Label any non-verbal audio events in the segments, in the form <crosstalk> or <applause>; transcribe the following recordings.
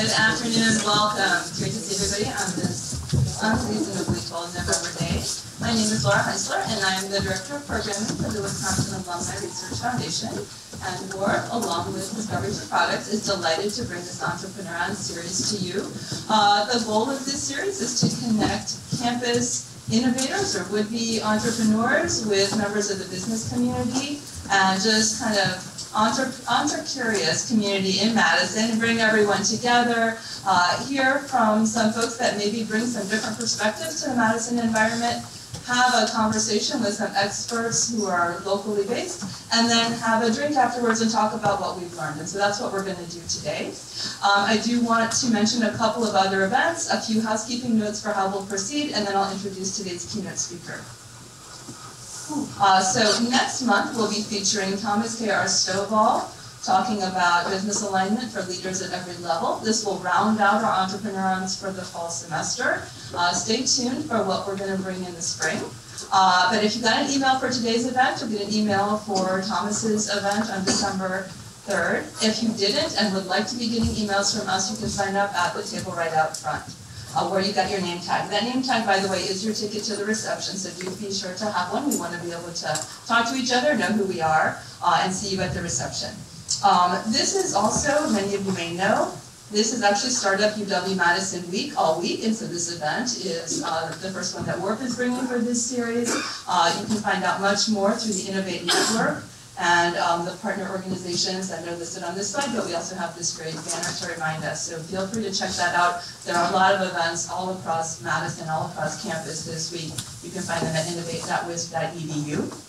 Good afternoon, welcome. Great to see everybody on this unseasonably cold November day. My name is Laura Heisler, and I am the Director of Programming for the Wisconsin Alumni Research Foundation. And WARF, along with Discovery for Products, is delighted to bring this Entrepreneur On series to you. Uh, the goal of this series is to connect campus innovators or would-be entrepreneurs with members of the business community and just kind of entre, entre curious community in Madison bring everyone together, uh, hear from some folks that maybe bring some different perspectives to the Madison environment, have a conversation with some experts who are locally based, and then have a drink afterwards and talk about what we've learned. And so that's what we're going to do today. Um, I do want to mention a couple of other events, a few housekeeping notes for how we'll proceed, and then I'll introduce today's keynote speaker. Uh, so next month we'll be featuring Thomas K.R. Stovall talking about business alignment for leaders at every level. This will round out our Entrepreneurons for the fall semester. Uh, stay tuned for what we're going to bring in the spring. Uh, but if you got an email for today's event, you'll get an email for Thomas's event on December 3rd. If you didn't and would like to be getting emails from us, you can sign up at the table right out front uh, where you got your name tag. That name tag, by the way, is your ticket to the reception, so do be sure to have one. We want to be able to talk to each other, know who we are, uh, and see you at the reception. Um, this is also, many of you may know, this is actually Startup UW-Madison Week all week, and so this event is uh, the first one that WARF is bringing for this series. Uh, you can find out much more through the Innovate Network and um, the partner organizations that are listed on this slide, but we also have this great banner to remind us. So feel free to check that out. There are a lot of events all across Madison, all across campus this week. You can find them at innovate.wisc.edu.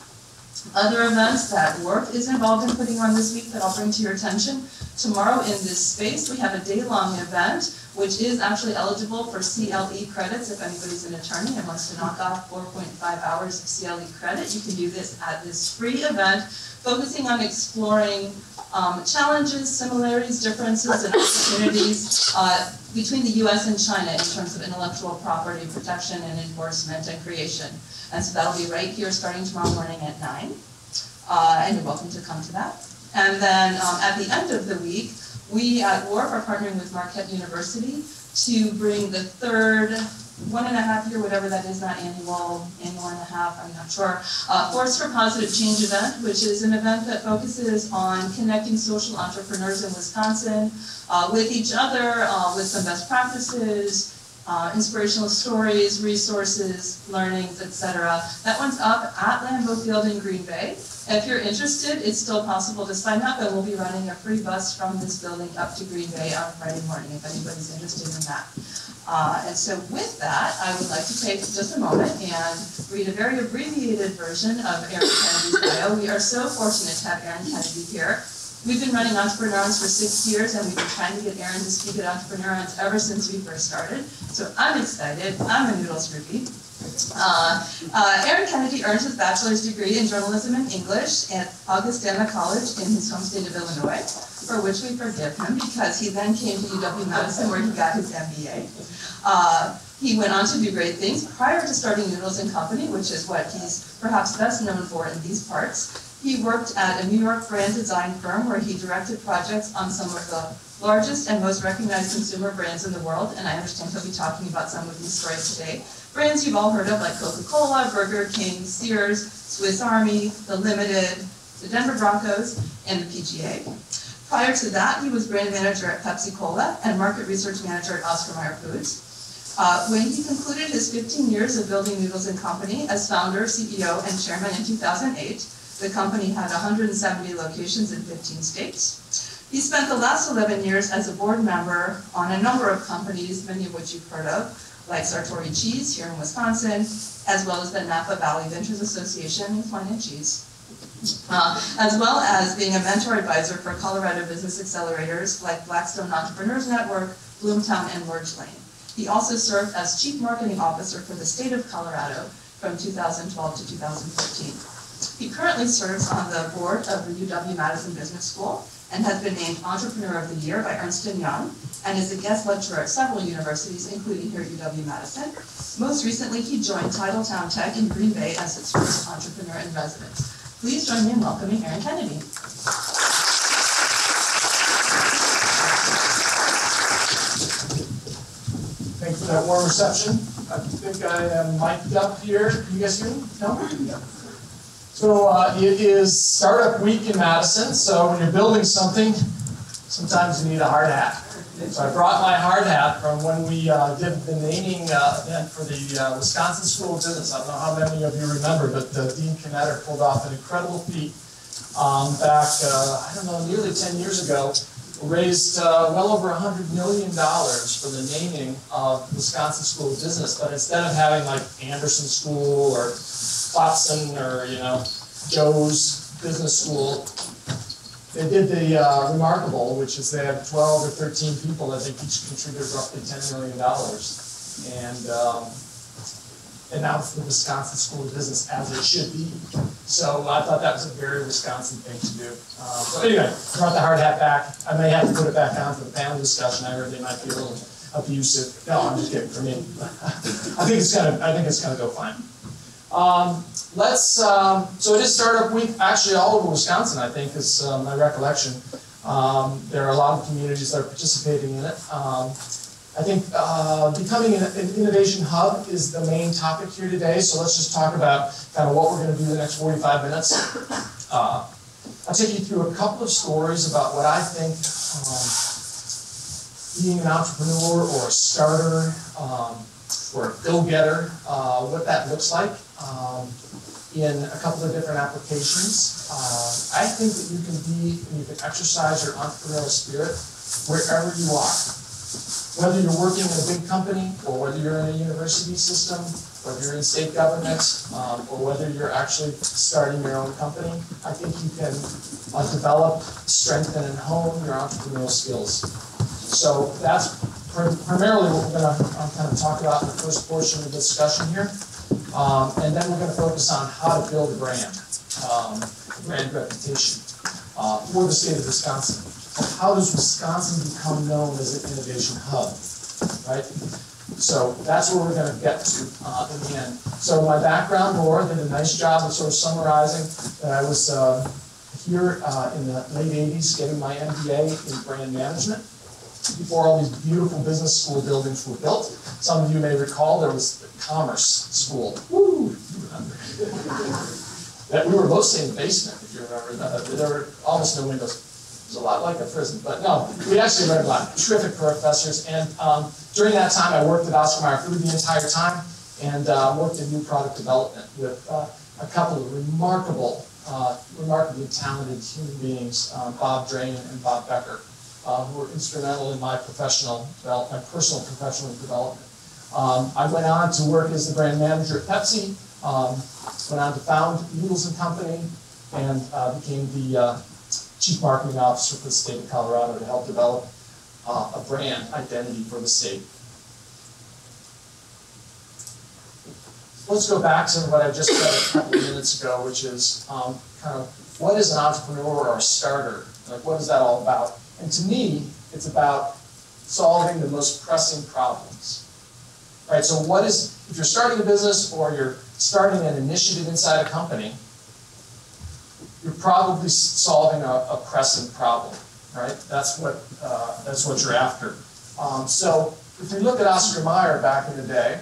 Other events that WARF is involved in putting on this week that I'll bring to your attention. Tomorrow in this space, we have a day-long event, which is actually eligible for CLE credits. If anybody's an attorney and wants to knock off 4.5 hours of CLE credit, you can do this at this free event focusing on exploring um, challenges, similarities, differences, and opportunities uh, between the US and China in terms of intellectual property protection and enforcement and creation. And so that'll be right here starting tomorrow morning at 9. Uh, and you're welcome to come to that. And then um, at the end of the week, we at WARF are partnering with Marquette University to bring the third one and a half year, whatever that is, not annual, annual and a half, I'm not sure. Uh, Force for Positive Change event, which is an event that focuses on connecting social entrepreneurs in Wisconsin uh, with each other, uh, with some best practices, uh, inspirational stories, resources, learnings, etc. That one's up at Lambeau Field in Green Bay. If you're interested, it's still possible to sign up, and we'll be running a free bus from this building up to Green Bay on Friday morning, if anybody's interested in that. Uh, and so with that, I would like to take just a moment and read a very abbreviated version of Aaron Kennedy's bio. We are so fortunate to have Aaron Kennedy here. We've been running Entrepreneurons for six years, and we've been trying to get Aaron to speak at Entrepreneurons ever since we first started. So I'm excited. I'm a noodles groupie. Uh, uh, Aaron Kennedy earned his bachelor's degree in journalism and English at Augustana College in his home state of Illinois, for which we forgive him because he then came to UW-Madison where he got his MBA. Uh, he went on to do great things prior to starting Noodles and Company, which is what he's perhaps best known for in these parts. He worked at a New York brand design firm where he directed projects on some of the largest and most recognized consumer brands in the world, and I understand he'll be talking about some of these stories today. Brands you've all heard of like Coca-Cola, Burger King, Sears, Swiss Army, The Limited, the Denver Broncos, and the PGA. Prior to that, he was brand manager at Pepsi Cola and market research manager at Oscar Mayer Foods. Uh, when he concluded his 15 years of building Noodles and Company as founder, CEO, and chairman in 2008, the company had 170 locations in 15 states. He spent the last 11 years as a board member on a number of companies, many of which you've heard of, like Sartori Cheese here in Wisconsin, as well as the Napa Valley Ventures Association with Wine and Cheese. Uh, as well as being a mentor advisor for Colorado business accelerators like Blackstone Entrepreneurs Network, Boomtown, and Merge Lane. He also served as Chief Marketing Officer for the state of Colorado from 2012 to 2014. He currently serves on the board of the UW-Madison Business School and has been named Entrepreneur of the Year by Ernst & Young and is a guest lecturer at several universities, including here at UW-Madison. Most recently, he joined Titletown Tech in Green Bay as its first entrepreneur in residence. Please join me in welcoming Aaron Kennedy. Thanks for that warm reception. I think I am mic'd up here. Can you guys hear me? No? So uh, it is startup week in Madison. So when you're building something, sometimes you need a hard hat. So I brought my hard hat from when we uh, did the naming uh, event for the uh, Wisconsin School of Business. I don't know how many of you remember, but Dean Knetter pulled off an incredible feat um, back, uh, I don't know, nearly 10 years ago raised uh, well over $100 million for the naming of Wisconsin School of Business. But instead of having like Anderson School or Watson or, you know, Joe's Business School, they did the uh, remarkable, which is they had 12 or 13 people that they each contributed roughly $10 million. And um, announced the Wisconsin School of Business as it should be. So I thought that was a very Wisconsin thing to do. Um, so anyway, brought the hard hat back. I may have to put it back on for the panel discussion. I heard they might be a little abusive. No, I'm just kidding. For me, <laughs> I think it's gonna. I think it's gonna go fine. Um, let's. Um, so it is startup week. Actually, all over Wisconsin, I think, is uh, my recollection. Um, there are a lot of communities that are participating in it. Um, I think uh, becoming an, an, innovation hub is the main topic here today. So let's just talk about kind of what we're going to do the next 45 minutes. Uh, I'll take you through a couple of stories about what I think um, being an entrepreneur or a starter um, or a go-getter, uh, what that looks like um, in a couple of different applications. Uh, I think that you can be and you can exercise your entrepreneurial spirit wherever you are whether you're working in a big company or whether you're in a university system, whether you're in state government, um, or whether you're actually starting your own company, I think you can uh, develop, strengthen, and hone your entrepreneurial skills. So that's primarily what we're going to kind of talk about in the first portion of the discussion here. Um, and then we're going to focus on how to build a brand, um, brand reputation uh, for the state of Wisconsin how does Wisconsin become known as an innovation hub, right? So that's where we're going to get to uh, in the end. So my background, Laura did a nice job of sort of summarizing that I was uh, here uh, in the late 80s getting my MBA in brand management before all these beautiful business school buildings were built. Some of you may recall there was the Commerce School. Woo! that we were mostly in the basement, if you remember. There were almost no windows It was a lot like a prison, but no, we actually learned a lot. Terrific professors, and um, during that time, I worked at Oscar Mayer Food the entire time, and uh, worked in new product development with uh, a couple of remarkable, uh, remarkably talented human beings, um, Bob Drane and Bob Becker, uh, who were instrumental in my professional, my personal professional development. Um, I went on to work as the brand manager at Pepsi, um, went on to found Noodles and Company, and uh, became the uh, chief marketing officer for the state of Colorado to help develop uh, a brand identity for the state. Let's go back to what I just said a couple of minutes ago, which is um, kind of what is an entrepreneur or a starter? Like, what is that all about? And to me, it's about solving the most pressing problems. Right? So, what is, if you're starting a business or you're starting an initiative inside a company, you're probably solving a, a pressing problem, right? That's what, uh, that's what you're after. Um, so if we look at Oscar Mayer back in the day,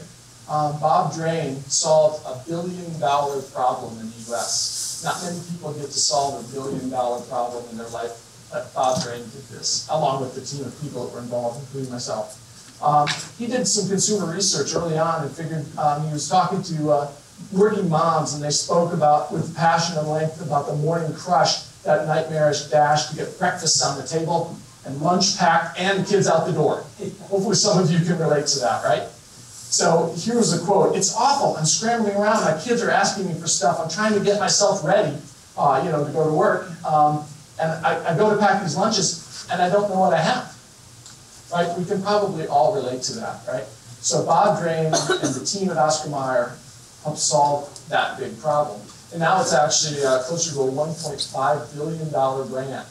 um, Bob Drane solved a billion dollar problem in the US. Not many people get to solve a billion dollar problem in their life, but Bob Drane did this, along with the team of people that were involved, including myself. Um, he did some consumer research early on and figured um, he was talking to uh, working moms, and they spoke about with passion and length about the morning crush, that nightmarish dash to get breakfast on the table and lunch packed and kids out the door. Hopefully, some of you can relate to that, right? So here's a quote: "It's awful. I'm scrambling around. My kids are asking me for stuff. I'm trying to get myself ready, uh, you know, to go to work. Um, and I, I go to pack these lunches, and I don't know what I have." Right? We can probably all relate to that, right? So Bob Drane and the team at Oscar Mayer helped solve that big problem. And now it's actually uh, closer to a $1.5 billion brand.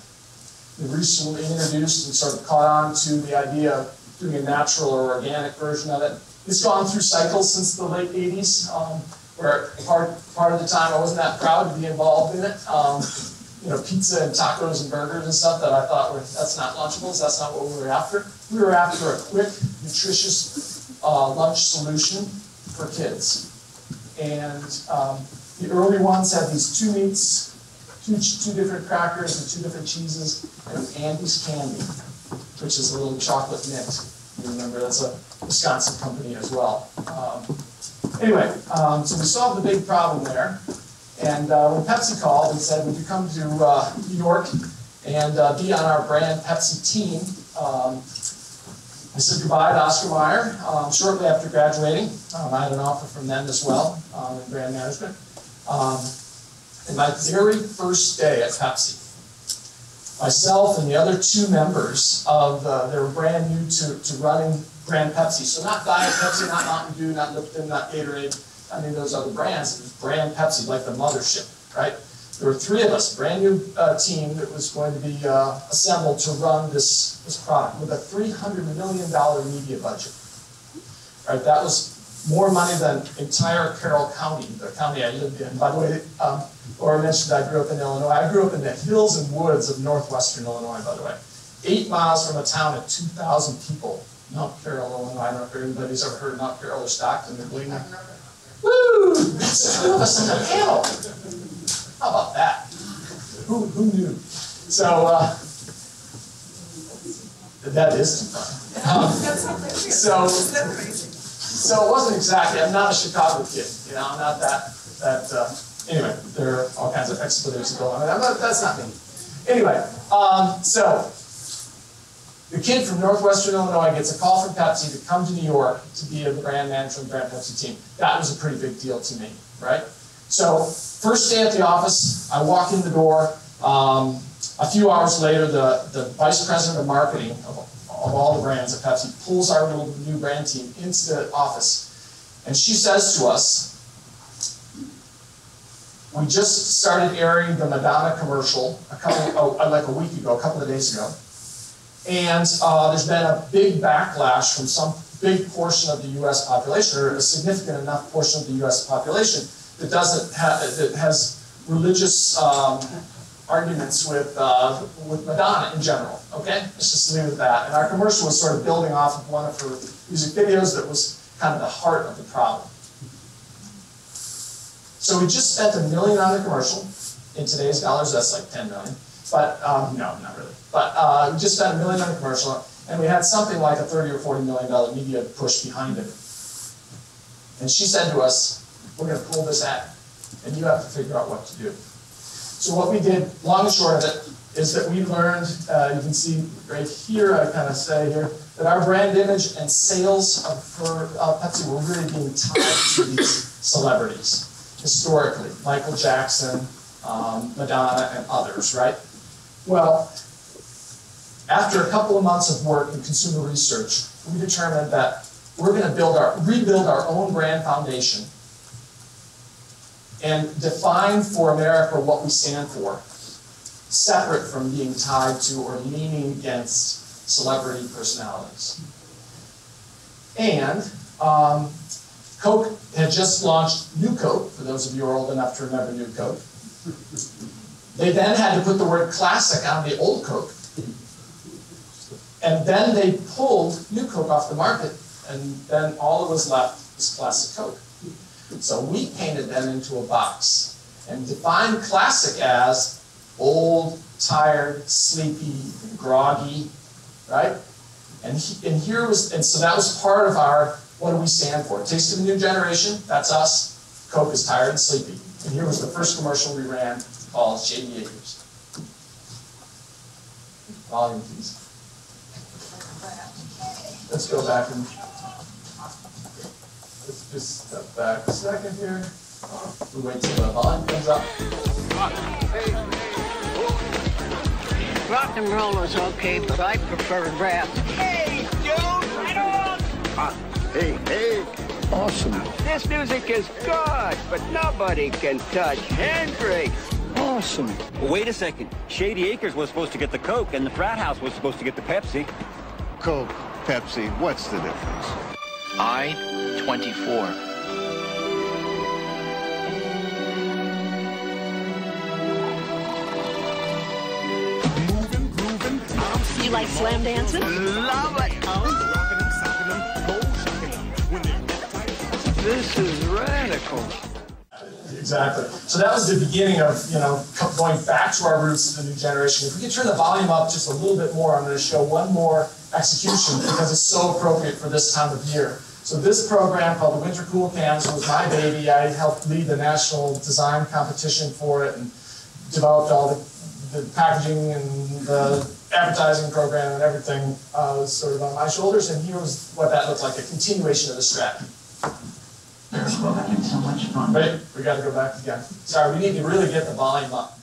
They recently introduced and sort of caught on to the idea of doing a natural or organic version of it. It's gone through cycles since the late 80s, um, where part, part of the time I wasn't that proud to be involved in it. Um, you know, pizza and tacos and burgers and stuff that I thought were, that's not Lunchables, that's not what we were after. We were after a quick, nutritious uh, lunch solution for kids. And um, the early ones had these two meats, two, two different crackers and two different cheeses, and Andes candy, which is a little chocolate mint. You remember that's a Wisconsin company as well. Um, anyway, um, so we solved the big problem there. And uh, when Pepsi called and said, would you come to uh, New York and uh, be on our brand Pepsi team, um, I said goodbye to Oscar Mayer um, shortly after graduating. Um, I had an offer from them as well um, in brand management. Um, and my very first day at Pepsi, myself and the other two members of, uh, they were brand new to, to running brand Pepsi. So not Diet Pepsi, not Mountain Dew, not Lipton, not Gatorade, any mean, those other brands. It was brand Pepsi, like the mothership, right? There were three of us, brand new uh, team that was going to be uh, assembled to run this, this product with a $300 million media budget. Right, that was more money than entire Carroll County, the county I lived in. By the way, um, Laura mentioned I grew up in Illinois. I grew up in the hills and woods of northwestern Illinois, by the way. Eight miles from a town of 2,000 people, Mount Carroll, Illinois. I don't know if anybody's ever heard of Mount Carroll or Stockton or Galena. Woo! That's two of us in the panel. How about that? Who, who knew? So, uh, that is fun. Um, so, so it wasn't exactly, I'm not a Chicago kid, you know, I'm not that, that, uh, anyway, there are all kinds of expletives that go on. I'm not, that's not me. Anyway, um, so, the kid from Northwestern Illinois gets a call from Pepsi to come to New York to be a brand manager of the brand Pepsi team. That was a pretty big deal to me, right? So, first day at the office, I walk in the door. Um, a few hours later, the, the vice president of marketing of, of all the brands at Pepsi pulls our little new brand team into the office. And she says to us, we just started airing the Madonna commercial a couple, oh, like a week ago, a couple of days ago. And uh, there's been a big backlash from some big portion of the U.S. population, or a significant enough portion of the U.S. population, that doesn't have that has religious um, arguments with uh, with Madonna in general. Okay, let's just leave it at that. And our commercial was sort of building off of one of her music videos that was kind of the heart of the problem. So we just spent a million on the commercial. In today's dollars, that's like 10 million. But um, no, not really. But uh, we just spent a million on commercial, and we had something like a 30 or 40 million dollar media push behind it. And she said to us, "We're going to pull this ad, and you have to figure out what to do." So what we did, long and short of it, is that we learned. Uh, you can see right here, I kind of say here that our brand image and sales of, uh, Pepsi were really being tied to these celebrities historically, Michael Jackson, um, Madonna, and others, right? Well, after a couple of months of work in consumer research, we determined that we're going to build our, rebuild our own brand foundation and define for America what we stand for, separate from being tied to or leaning against celebrity personalities. And um, Coke had just launched New Coke, for those of you who are old enough to remember New Coke. They then had to put the word classic on the old Coke. And then they pulled New Coke off the market, and then all that was left was Classic Coke. So we painted them into a box and defined classic as old, tired, sleepy, groggy, right? And, he, and here was, and so that was part of our, what do we stand for? Taste of the New Generation, that's us. Coke is tired and sleepy. And here was the first commercial we ran called Shady Acres. Volume, please. Let's go back and let's just step back a second here. We wait till the volume comes up. Rock and roll is okay, but I prefer rap. Hey, dude, I don't. Hey, hey, awesome, This music is good, but nobody can touch Hendrix. Awesome. Wait a second. Shady Acres was supposed to get the Coke, and the frat house was supposed to get the Pepsi. Coke, Pepsi, what's the difference? I 24. You like slam dancing? Love it. This is radical. Exactly. So that was the beginning of, you know, co- going back to our roots to the new generation. If we could turn the volume up just a little bit more, I'm going to show one more execution because it's so appropriate for this time of year. So this program called the Winter Cool Cans was my baby. I helped lead the national design competition for it and developed all the, the packaging and the advertising program and everything uh, was sort of on my shoulders. And here was what that looked like, a continuation of the strategy. Well, having so much fun. Wait, we got to go back again. Sorry, we need to really get the volume up.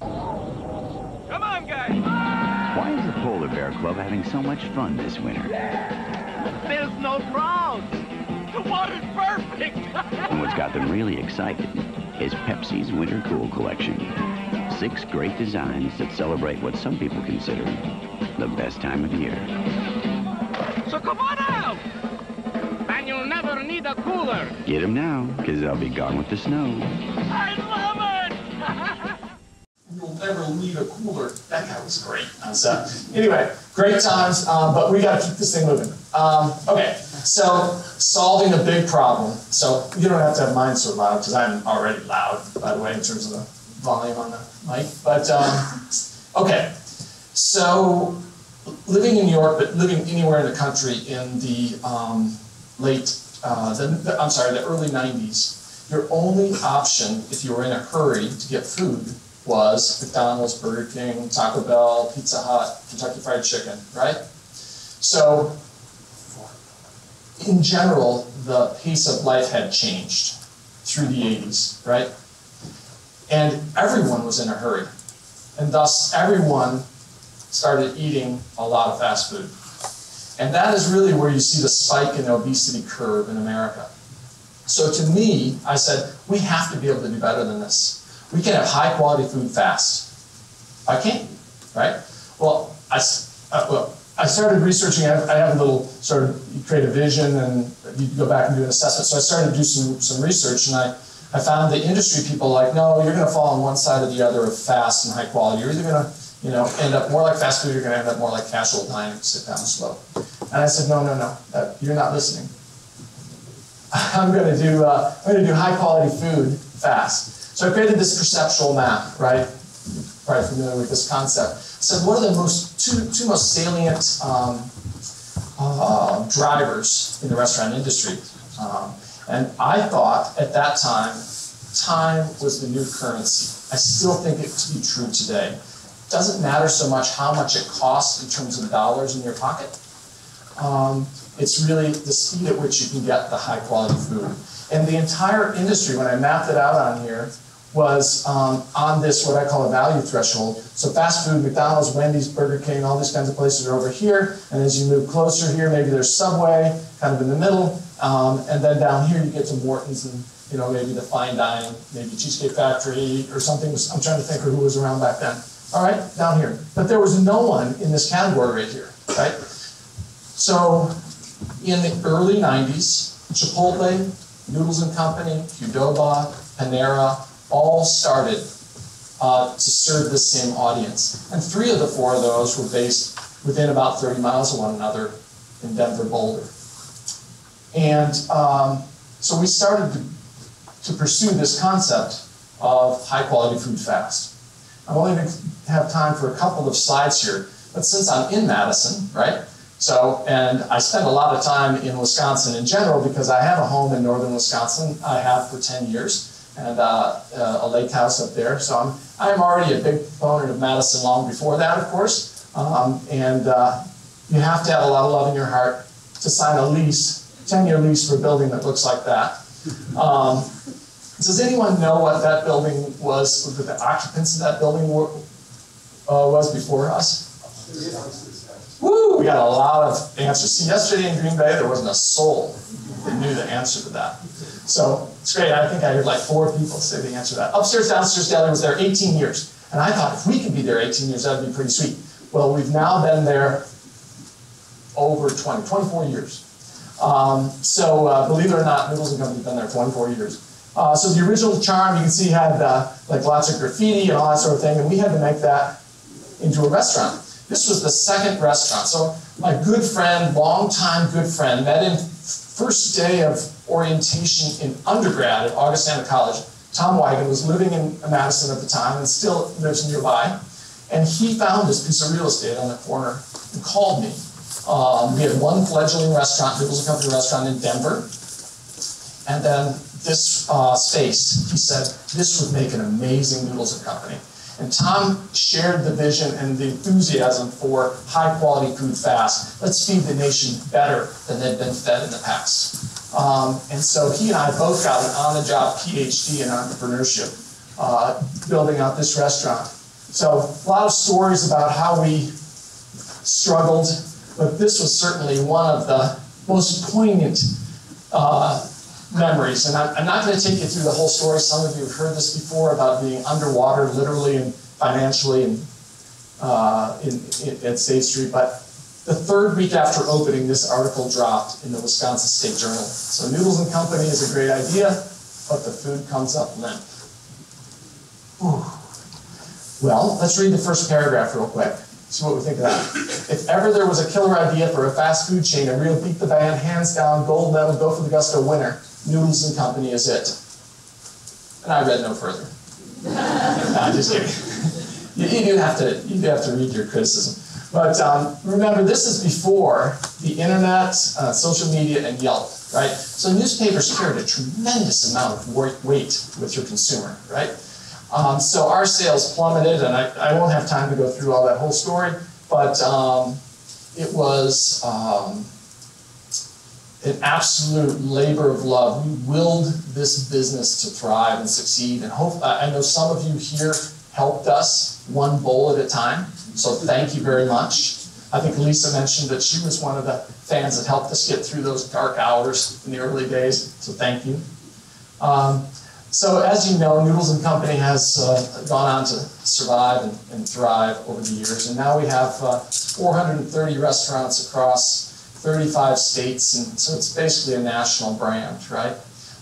Come on, guys. Why is the Polar Bear Club having so much fun this winter? There's no crowds. The water's perfect. <laughs> And what's got them really excited is Pepsi's Winter Cool Collection. Six great designs that celebrate what some people consider the best time of year. so come on out. And you'll never need a cooler. Get 'em now, because they'll be gone with the snow. I love. You'll never leave a cooler. That guy was great on set. Anyway, great times, um, but we got to keep this thing moving. Um, okay, so solving a big problem. So you don't have to have mine so loud because I'm already loud, by the way, in terms of the volume on the mic. But um, okay, so living in New York, but living anywhere in the country in the um, late, uh, the, the, I'm sorry, the early 90s, your only option if you were in a hurry to get food was McDonald's, Burger King, Taco Bell, Pizza Hut, Kentucky Fried Chicken, right? So, in general, the pace of life had changed through the 80s, right? And everyone was in a hurry. And thus, everyone started eating a lot of fast food. And that is really where you see the spike in the obesity curve in America. So to me, I said, we have to be able to do better than this. We can have high quality food fast. I can't, right? Well, I, uh, well, I started researching, I have, a little sort of, you create a vision and you go back and do an assessment. So I started to do some, some research and I, I found the industry people like, no, you're gonna fall on one side or the other of fast and high quality. You're either gonna, you know, end up more like fast food, you're gonna end up more like casual dining, sit down slow. And I said, no, no, no, that, you're not listening. <laughs> I'm going to do uh, I'm going to do high quality food fast. So I created this perceptual map, right? Probably familiar with this concept. Said, what are the most two two most salient um, uh, drivers in the restaurant industry? Um, and I thought at that time, time was the new currency. I still think it to be true today. Doesn't matter so much how much it costs in terms of dollars in your pocket. Um, it's really the speed at which you can get the high quality food. And the entire industry, when I mapped it out on here, was um, on this what I call a value threshold. So fast food, McDonald's, Wendy's, Burger King, all these kinds of places are over here. And as you move closer here, maybe there's Subway, kind of in the middle. Um, and then down here you get to Morton's and you know maybe the fine dining, maybe Cheesecake Factory or something. I'm trying to think of who was around back then. All right, down here. But there was no one in this category right here, right? So in the early 90s, Chipotle, Noodles and Company, Qdoba, Panera, all started uh, to serve the same audience. And three of the four of those were based within about 30 miles of one another in Denver, Boulder. And um, so we started to, to pursue this concept of high quality food fast. I'm only have time for a couple of slides here, but since I'm in Madison, right? So, and I spend a lot of time in Wisconsin in general because I have a home in northern Wisconsin. I have for 10 years, and uh, uh, a lake house up there. So I'm, I'm already a big proponent of Madison long before that, of course. Um, and uh, you have to have a lot of love in your heart to sign a lease, 10-year lease for a building that looks like that. <laughs> Um, does anyone know what that building was, what the occupants of that building were, uh, was before us? Woo, we got a lot of answers. See, yesterday in Green Bay, there wasn't a soul that knew the answer to that. So it's great. I think I heard like four people say the answer to that. Upstairs, downstairs, Deli was there 18 years. And I thought if we could be there 18 years, that'd be pretty sweet. Well, we've now been there over 20, 24 years. Um, so uh, believe it or not, Noodles and Company's been there 24 years. Uh, so the original charm, you can see, had uh, like lots of graffiti and all that sort of thing, and we had to make that into a restaurant. This was the second restaurant. So my good friend, longtime good friend, met him first day of orientation in undergrad at Augustana College, Tom Wigan was living in Madison at the time and still lives nearby. And he found this piece of real estate on the corner and called me. Um, we had one fledgling restaurant, Noodles and Company restaurant in Denver. And then this uh, space, he said, this would make an amazing Noodles and Company. And Tom shared the vision and the enthusiasm for high quality food fast. Let's feed the nation better than they'd been fed in the past. Um, and so he and I both got an on the job PhD in entrepreneurship, uh, building out this restaurant. So a lot of stories about how we struggled, but this was certainly one of the most poignant uh, memories. And I'm, I'm not going to take you through the whole story. Some of you have heard this before about being underwater, literally and financially, and uh, in, in, at State Street. But the third week after opening, this article dropped in the Wisconsin State Journal. So Noodles and Company is a great idea, but the food comes up limp. Whew. Well, let's read the first paragraph real quick. See what we think of that. If ever there was a killer idea for a fast food chain, a real beat the band, hands down, gold medal, go for the gusto winner, Noodles and Company is it. And I read no further. no, <laughs> I'm just kidding. <laughs> You, you, do have to you do have to read your criticism. But um, remember, this is before the internet, uh, social media, and Yelp, right? So newspapers carried a tremendous amount of weight with your consumer, right? Um, so our sales plummeted, and I, I won't have time to go through all that whole story, but um, it was um, an absolute labor of love. We willed this business to thrive and succeed, and hope. I know some of you here helped us one bowl at a time, so thank you very much. I think Lisa mentioned that she was one of the fans that helped us get through those dark hours in the early days, so thank you. Um, so as you know, Noodles and Company has uh, gone on to survive and, and, thrive over the years, and now we have uh, 430 restaurants across 35 states, and so it's basically a national brand, right?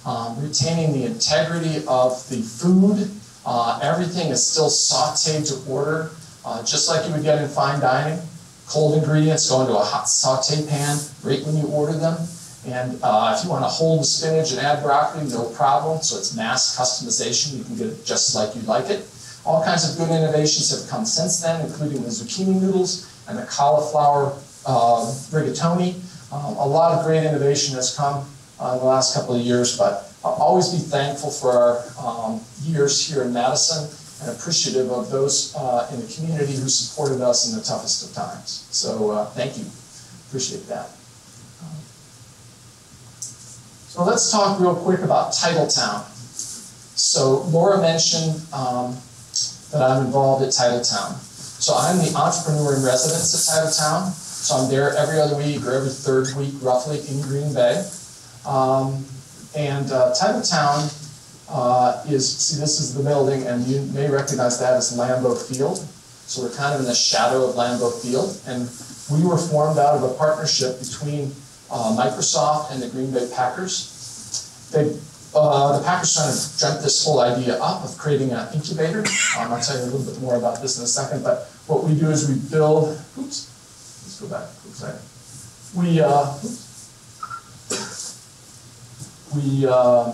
Um, retaining the integrity of the food, uh, everything is still sauteed to order, uh, just like you would get in fine dining. Cold ingredients go into a hot saute pan right when you order them. And uh, if you want to hold the spinach and add broccoli, no problem. So it's mass customization. You can get it just like you like it. All kinds of good innovations have come since then, including the zucchini noodles and the cauliflower uh, rigatoni. Um, a lot of great innovation has come uh, in the last couple of years, but I'll always be thankful for our um, years here in Madison and appreciative of those uh, in the community who supported us in the toughest of times. So uh, thank you. Appreciate that. So let's talk real quick about Titletown. So Laura mentioned um, that I'm involved at Titletown. So I'm the entrepreneur in residence at Titletown. So I'm there every other week or every third week, roughly, in Green Bay. Um, and uh, Titletown uh, is, see, this is the building, and you may recognize that as Lambeau Field. So we're kind of in the shadow of Lambeau Field. And we were formed out of a partnership between uh, Microsoft and the Green Bay Packers. They, uh, the Packers kind of dreamt this whole idea up of creating an incubator. Um, I'll tell you a little bit more about this in a second, but what we do is we build, oops, let's go back for a second. We, uh, we, uh,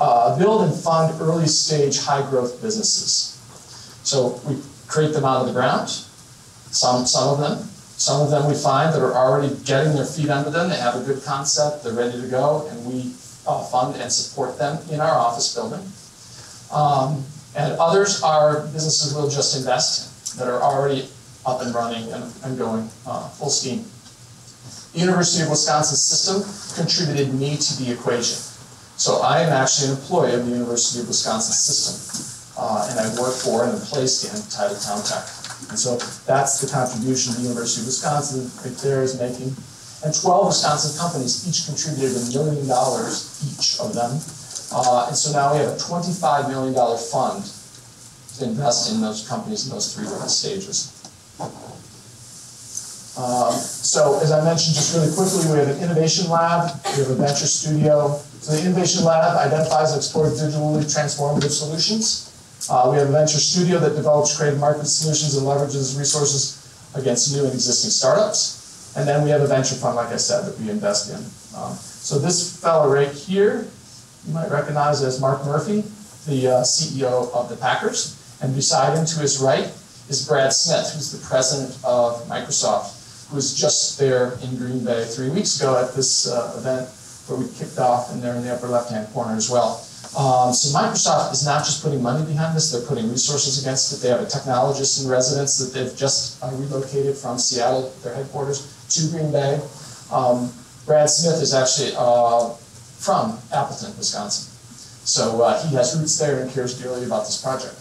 uh, build and fund early stage high growth businesses. So we create them out of the ground, some, some of them, some of them we find that are already getting their feet under them. They have a good concept, they're ready to go, and we uh, fund and support them in our office building. Um, and others are businesses we'll just invest in that are already up and running and, and going uh, full steam. The University of Wisconsin system contributed me to the equation. So I am actually an employee of the University of Wisconsin system, uh, and I work for and am placed in Titletown Tech. And so that's the contribution the University of Wisconsin right there is making. And 12 Wisconsin companies each contributed a million dollars, each of them. Uh, and so now we have a $25 million fund to invest in those companies in those three different stages. Um, so as I mentioned just really quickly, we have an innovation lab, we have a venture studio. So the innovation lab identifies and explores digitally transformative solutions. Uh, we have a venture studio that develops creative market solutions and leverages resources against new and existing startups. And then we have a venture fund, like I said, that we invest in. Um, So this fellow right here, you might recognize as Mark Murphy, the uh, CEO of the Packers. And beside him to his right is Brad Smith, who's the president of Microsoft, who was just there in Green Bay three weeks ago at this uh, event where we kicked off, and they're in the upper left-hand corner as well. Um, so Microsoft is not just putting money behind this, they're putting resources against it. They have a technologist in residence that they've just uh, relocated from Seattle, their headquarters, to Green Bay. Um, Brad Smith is actually uh, from Appleton, Wisconsin. So uh, he has roots there and cares dearly about this project.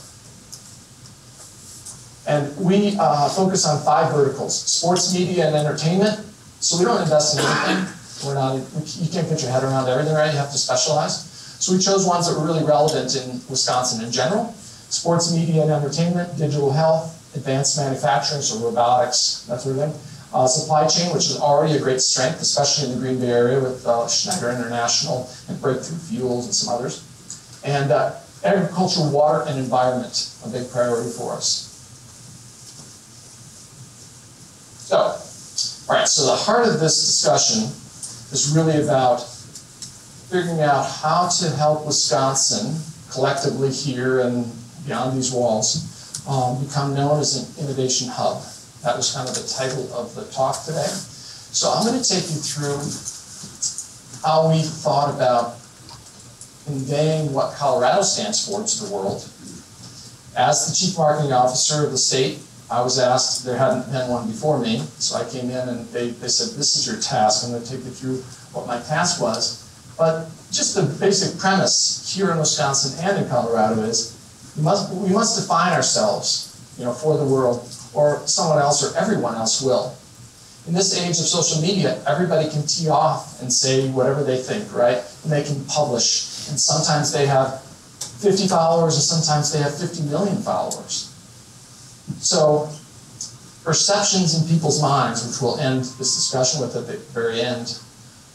And we uh, focus on five verticals, sports, media, and entertainment. So we don't invest in anything. We're not, you can't get your head around everything, right? You have to specialize. So we chose ones that were really relevant in Wisconsin in general. Sports, media, and entertainment, digital health, advanced manufacturing, so robotics, that sort of thing. Uh, supply chain, which is already a great strength, especially in the Green Bay area with uh, Schneider International and Breakthrough Fuels and some others. And uh, agriculture, water, and environment, a big priority for us. So, all right, so the heart of this discussion is really about figuring out how to help Wisconsin collectively here and beyond these walls um, become known as an innovation hub. That was kind of the title of the talk today. So I'm going to take you through how we thought about conveying what Colorado stands for to the world. As the chief marketing officer of the state, I was asked, there hadn't been one before me, so I came in and they, they said, this is your task. I'm going to take you through what my task was. But just the basic premise here in Wisconsin and in Colorado is we must, we must define ourselves you know, for the world or someone else or everyone else will. In this age of social media, everybody can tee off and say whatever they think, right? And they can publish. And sometimes they have 50 followers, and sometimes they have 50 million followers. So, perceptions in people's minds, which we'll end this discussion with at the very end,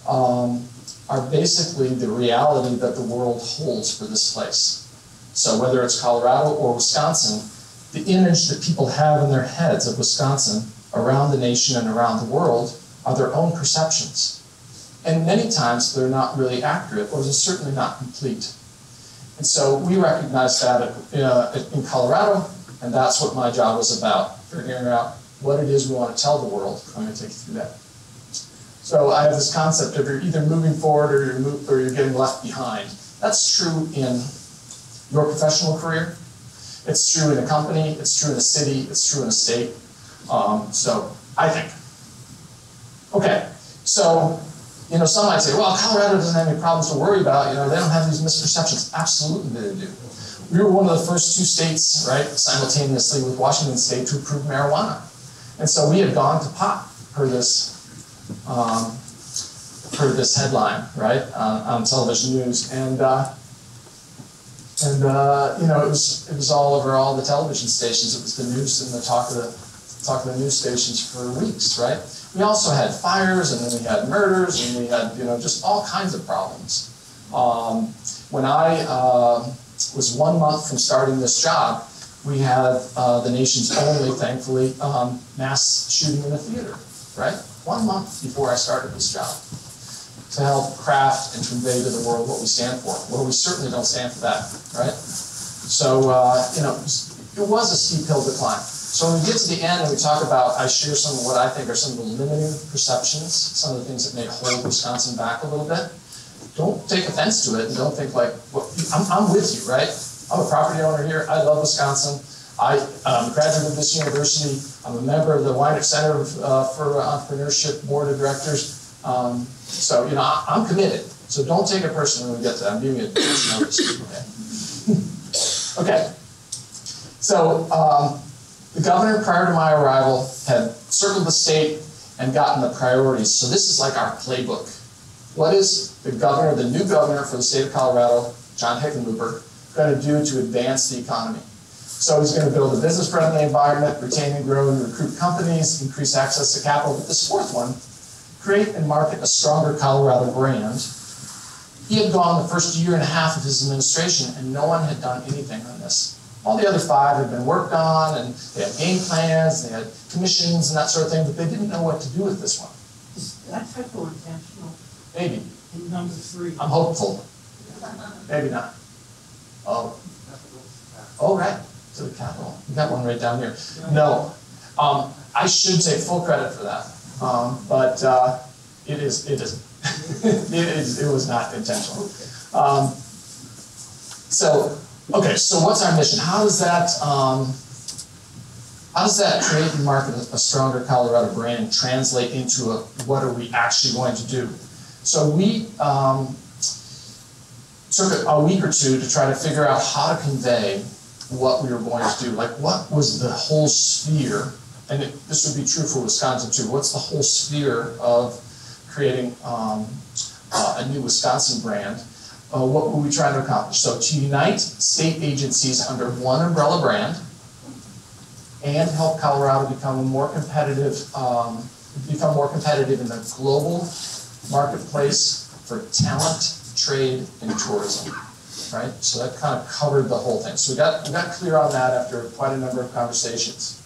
um, are basically the reality that the world holds for this place. So, whether it's Colorado or Wisconsin, the image that people have in their heads of Wisconsin around the nation and around the world are their own perceptions. And many times they're not really accurate or they're certainly not complete. And so we recognize that uh, in Colorado, and that's what my job was about, figuring out what it is we want to tell the world. I'm going to take you through that. So I have this concept of you're either moving forward or you're, move, or you're getting left behind. That's true in your professional career. It's true in a company, it's true in a city, it's true in a state. Um, so I think. Okay, so you know, some might say, well, Colorado doesn't have any problems to worry about. You know, they don't have these misperceptions. Absolutely, they do. We were one of the first two states, right, simultaneously with Washington State to approve marijuana, and so we had gone to pot per this, um, per this headline, right, uh, on television news, and. Uh, and uh, you know, it was it was all over all the television stations. It was the news and the talk of the talk of the news stations for weeks, right? We also had fires, and then we had murders, and we had you know just all kinds of problems. Um, when I uh, was one month from starting this job, we had uh, the nation's only, thankfully, um, mass shooting in a theater, right? One month before I started this job to help craft and convey to the world what we stand for. Well, we certainly don't stand for that, right? So, uh, you know, it was a steep hill to climb. So when we get to the end and we talk about, I share some of what I think are some of the limiting perceptions, some of the things that may hold Wisconsin back a little bit. Don't take offense to it and don't think like, well, I'm, I'm with you, right? I'm a property owner here. I love Wisconsin. I um, graduated of this university. I'm a member of the Weinert Center uh, for Entrepreneurship Board of Directors. Um, so, you know, I, am committed. So don't take it personally when we get to that. I'm giving you a notice. Okay. okay. So um, the governor, prior to my arrival, had circled the state and gotten the priorities. So this is like our playbook. What is the governor, the new governor for the state of Colorado, John Hickenlooper, going to do to advance the economy? So he's going to build a business-friendly environment, retain and grow and recruit companies, increase access to capital. But this fourth one, create and market a stronger Colorado brand. He had gone the first year and a half of his administration, and no one had done anything on this. All the other five had been worked on, and they had game plans, they had commissions and that sort of thing, but they didn't know what to do with this one. Is that typo intentional? Maybe. Number three. I'm hopeful. Maybe not. Oh. Oh, right, to the Capitol. We got one right down here. No, um, I should take full credit for that. Um, but, uh, it is, it is, <laughs> it is, it was not intentional. Um, so, okay, so what's our mission? How does that, um, how does that create and market a stronger Colorado brand translate into a, what are we actually going to do? So we, um, took a, week or two to try to figure out how to convey what we were going to do. Like, what was the whole sphere? And it, this would be true for Wisconsin too. What's the whole sphere of creating um, uh, a new Wisconsin brand? Uh, what were we trying to accomplish? So, to unite state agencies under one umbrella brand and help Colorado become more competitive, um, become more competitive in the global marketplace for talent, trade, and tourism, right? So that kind of covered the whole thing. So we got, we got clear on that after quite a number of conversations.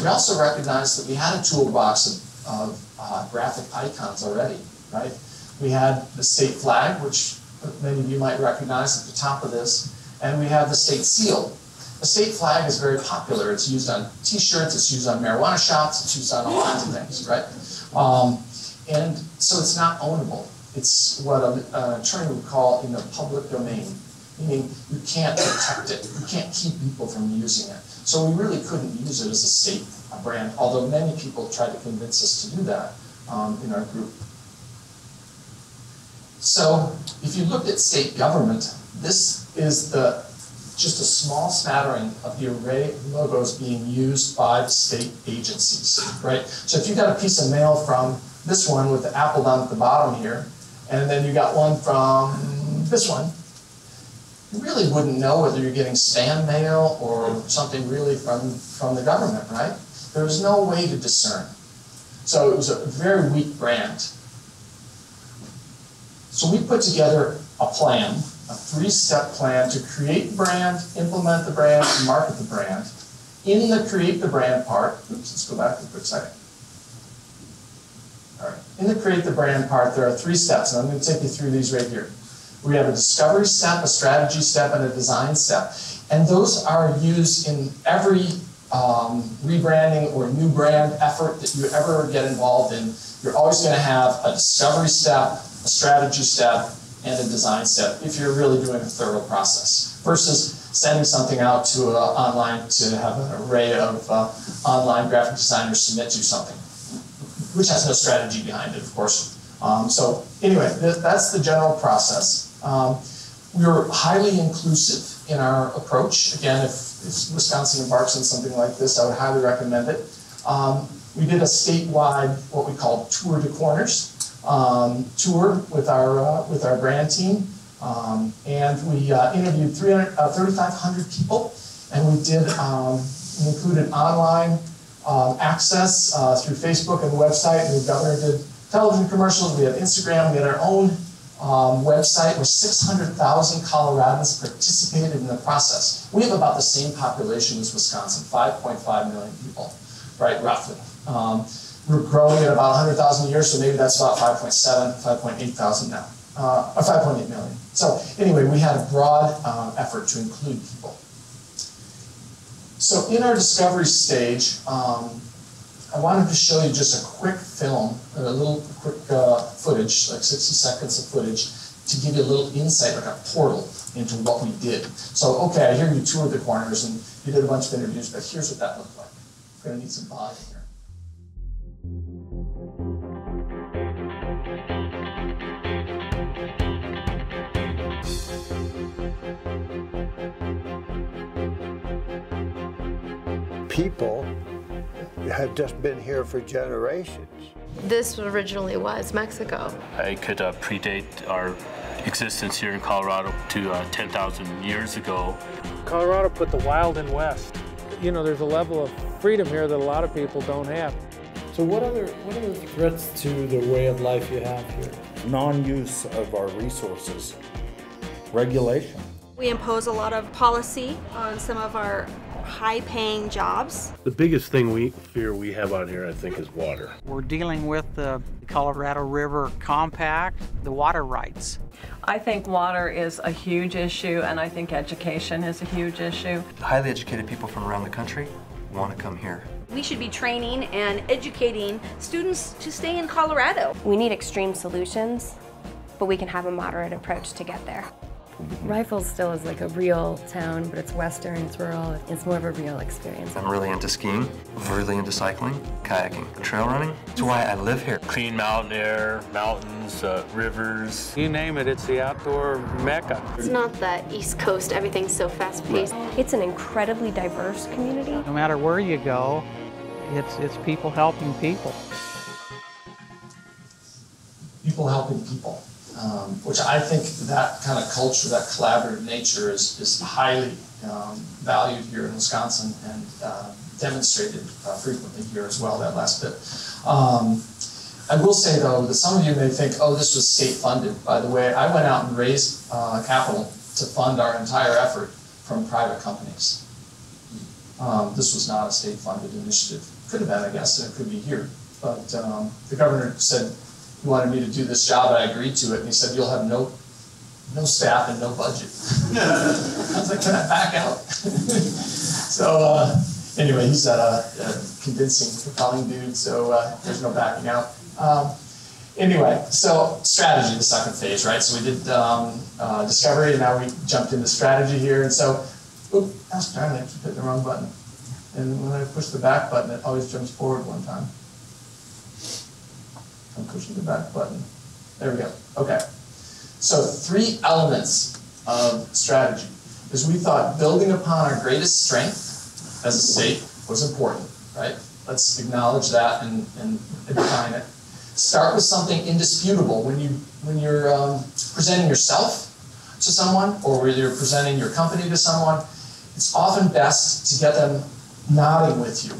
We also recognized that we had a toolbox of, of uh, graphic icons already, right? We had the state flag, which many of you might recognize at the top of this, and we have the state seal. The state flag is very popular. It's used on t-shirts, it's used on marijuana shops, it's used on all kinds of things, right? Um, and so it's not ownable. It's what an attorney would call in the public domain, meaning you can't protect it. You can't keep people from using it. So we really couldn't use it as a state brand, although many people tried to convince us to do that um, in our group. So if you looked at state government, this is the just a small smattering of the array of logos being used by the state agencies, right? So if you got a piece of mail from this one with the apple down at the bottom here, and then you got one from this one, you really wouldn't know whether you're getting spam mail or something really from, from the government, right? There was no way to discern. So it was a very weak brand. So we put together a plan, a three-step plan to create the brand, implement the brand, and market the brand. In the create the brand part, oops, let's go back for a quick second. In the create the brand part, there are three steps, and I'm going to take you through these right here. We have a discovery step, a strategy step, and a design step. And those are used in every um, rebranding or new brand effort that you ever get involved in. You're always going to have a discovery step, a strategy step, and a design step if you're really doing a thorough process versus sending something out to uh, online to have an array of uh, online graphic designers submit you something which has no strategy behind it, of course. Um, so anyway, th that's the general process. Um, we were highly inclusive in our approach. Again, if, if, Wisconsin embarks on something like this, I would highly recommend it. Um, we did a statewide, what we call tour de corners, um, tour with our uh, with our brand team, um, and we uh, interviewed 3,500 uh, people, and we did um, we included online um, access uh, through Facebook and the website. The governor did television commercials. We have Instagram. We had our own um, website where 600,000 Coloradans participated in the process. We have about the same population as Wisconsin, 5.5 million people, right, roughly. Um, we're growing at about 100,000 a year, so maybe that's about 5.7, 5.8 thousand now, uh, or 5.8 million. So anyway, we had a broad um, effort to include people. So in our discovery stage, um, I wanted to show you just a quick film, a little quick uh, footage, like 60 seconds of footage, to give you a little insight, like a portal into what we did. So, okay, I hear you toured the corners and you did a bunch of interviews, but here's what that looked like. We're gonna need some volume people have just been here for generations. This originally was Mexico. I could uh, predate our existence here in Colorado to uh, 10,000 years ago. Colorado put the wild in west. You know, there's a level of freedom here that a lot of people don't have. So what other what are the threats to the way of life you have here? Non-use of our resources, regulation. We impose a lot of policy on some of our high-paying jobs. The biggest thing we fear we have out here, I think, is water. We're dealing with the Colorado River Compact, the water rights. I think water is a huge issue, and I think education is a huge issue. Highly educated people from around the country want to come here. We should be training and educating students to stay in Colorado. We need extreme solutions, but we can have a moderate approach to get there. Rifles still is like a real town, but it's western, it's rural, it's more of a real experience. I'm really into skiing, really into cycling, kayaking, trail running. That's why I live here. Clean mountain air, mountains, uh, rivers. You name it, it's the outdoor mecca. It's not that East Coast, everything's so fast-paced. It's an incredibly diverse community. No matter where you go, it's, it's people helping people. People helping people. Um, which I think that kind of culture, that collaborative nature is, is highly um, valued here in Wisconsin and uh, demonstrated uh, frequently here as well, that last bit. Um, I will say though that some of you may think, oh, this was state funded. By the way, I went out and raised uh, capital to fund our entire effort from private companies. Um, this was not a state funded initiative. Could have been, I guess, and it could be here. But um, the governor said, he wanted me to do this job, and I agreed to it. And he said, "You'll have no, no staff and no budget." <laughs> I was like, "Can I back out?" <laughs> so uh, anyway, he's a, a, convincing, compelling dude. So uh, there's no backing out. Um, anyway, so strategy, the second phase, right? So we did um, uh, discovery, and now we jumped into strategy here. And so, oop, I was trying to keep hitting the wrong button. And when I push the back button, it always jumps forward one time. I'm pushing the back button. There we go. Okay. So three elements of strategy is we thought building upon our greatest strength as a state was important, right? Let's acknowledge that and, and define it. Start with something indisputable when you when you're um, presenting yourself to someone or whether you're presenting your company to someone. It's often best to get them nodding with you,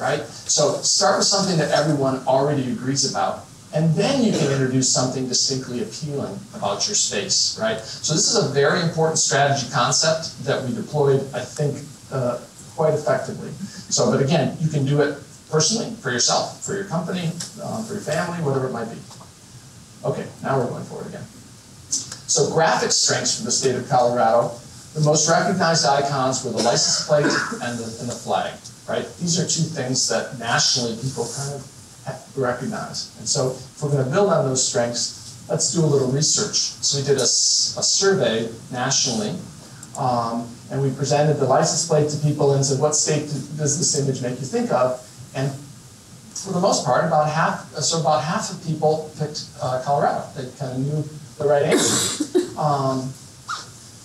right? So start with something that everyone already agrees about and then you can introduce something distinctly appealing about your space, right? So this is a very important strategy concept that we deployed, I think, uh, quite effectively. So, but again, you can do it personally, for yourself, for your company, um, for your family, whatever it might be. Okay, now we're going forward again. So graphic strengths for the state of Colorado. The most recognized icons were the license plate and the, and the flag, right? These are two things that nationally people kind of recognize. And so if we're going to build on those strengths, let's do a little research. So we did a, a survey nationally, um, and we presented the license plate to people and said, what state does this image make you think of? And for the most part, about half, so about half of people picked uh, Colorado. They kind of knew the right answer. <laughs> Um,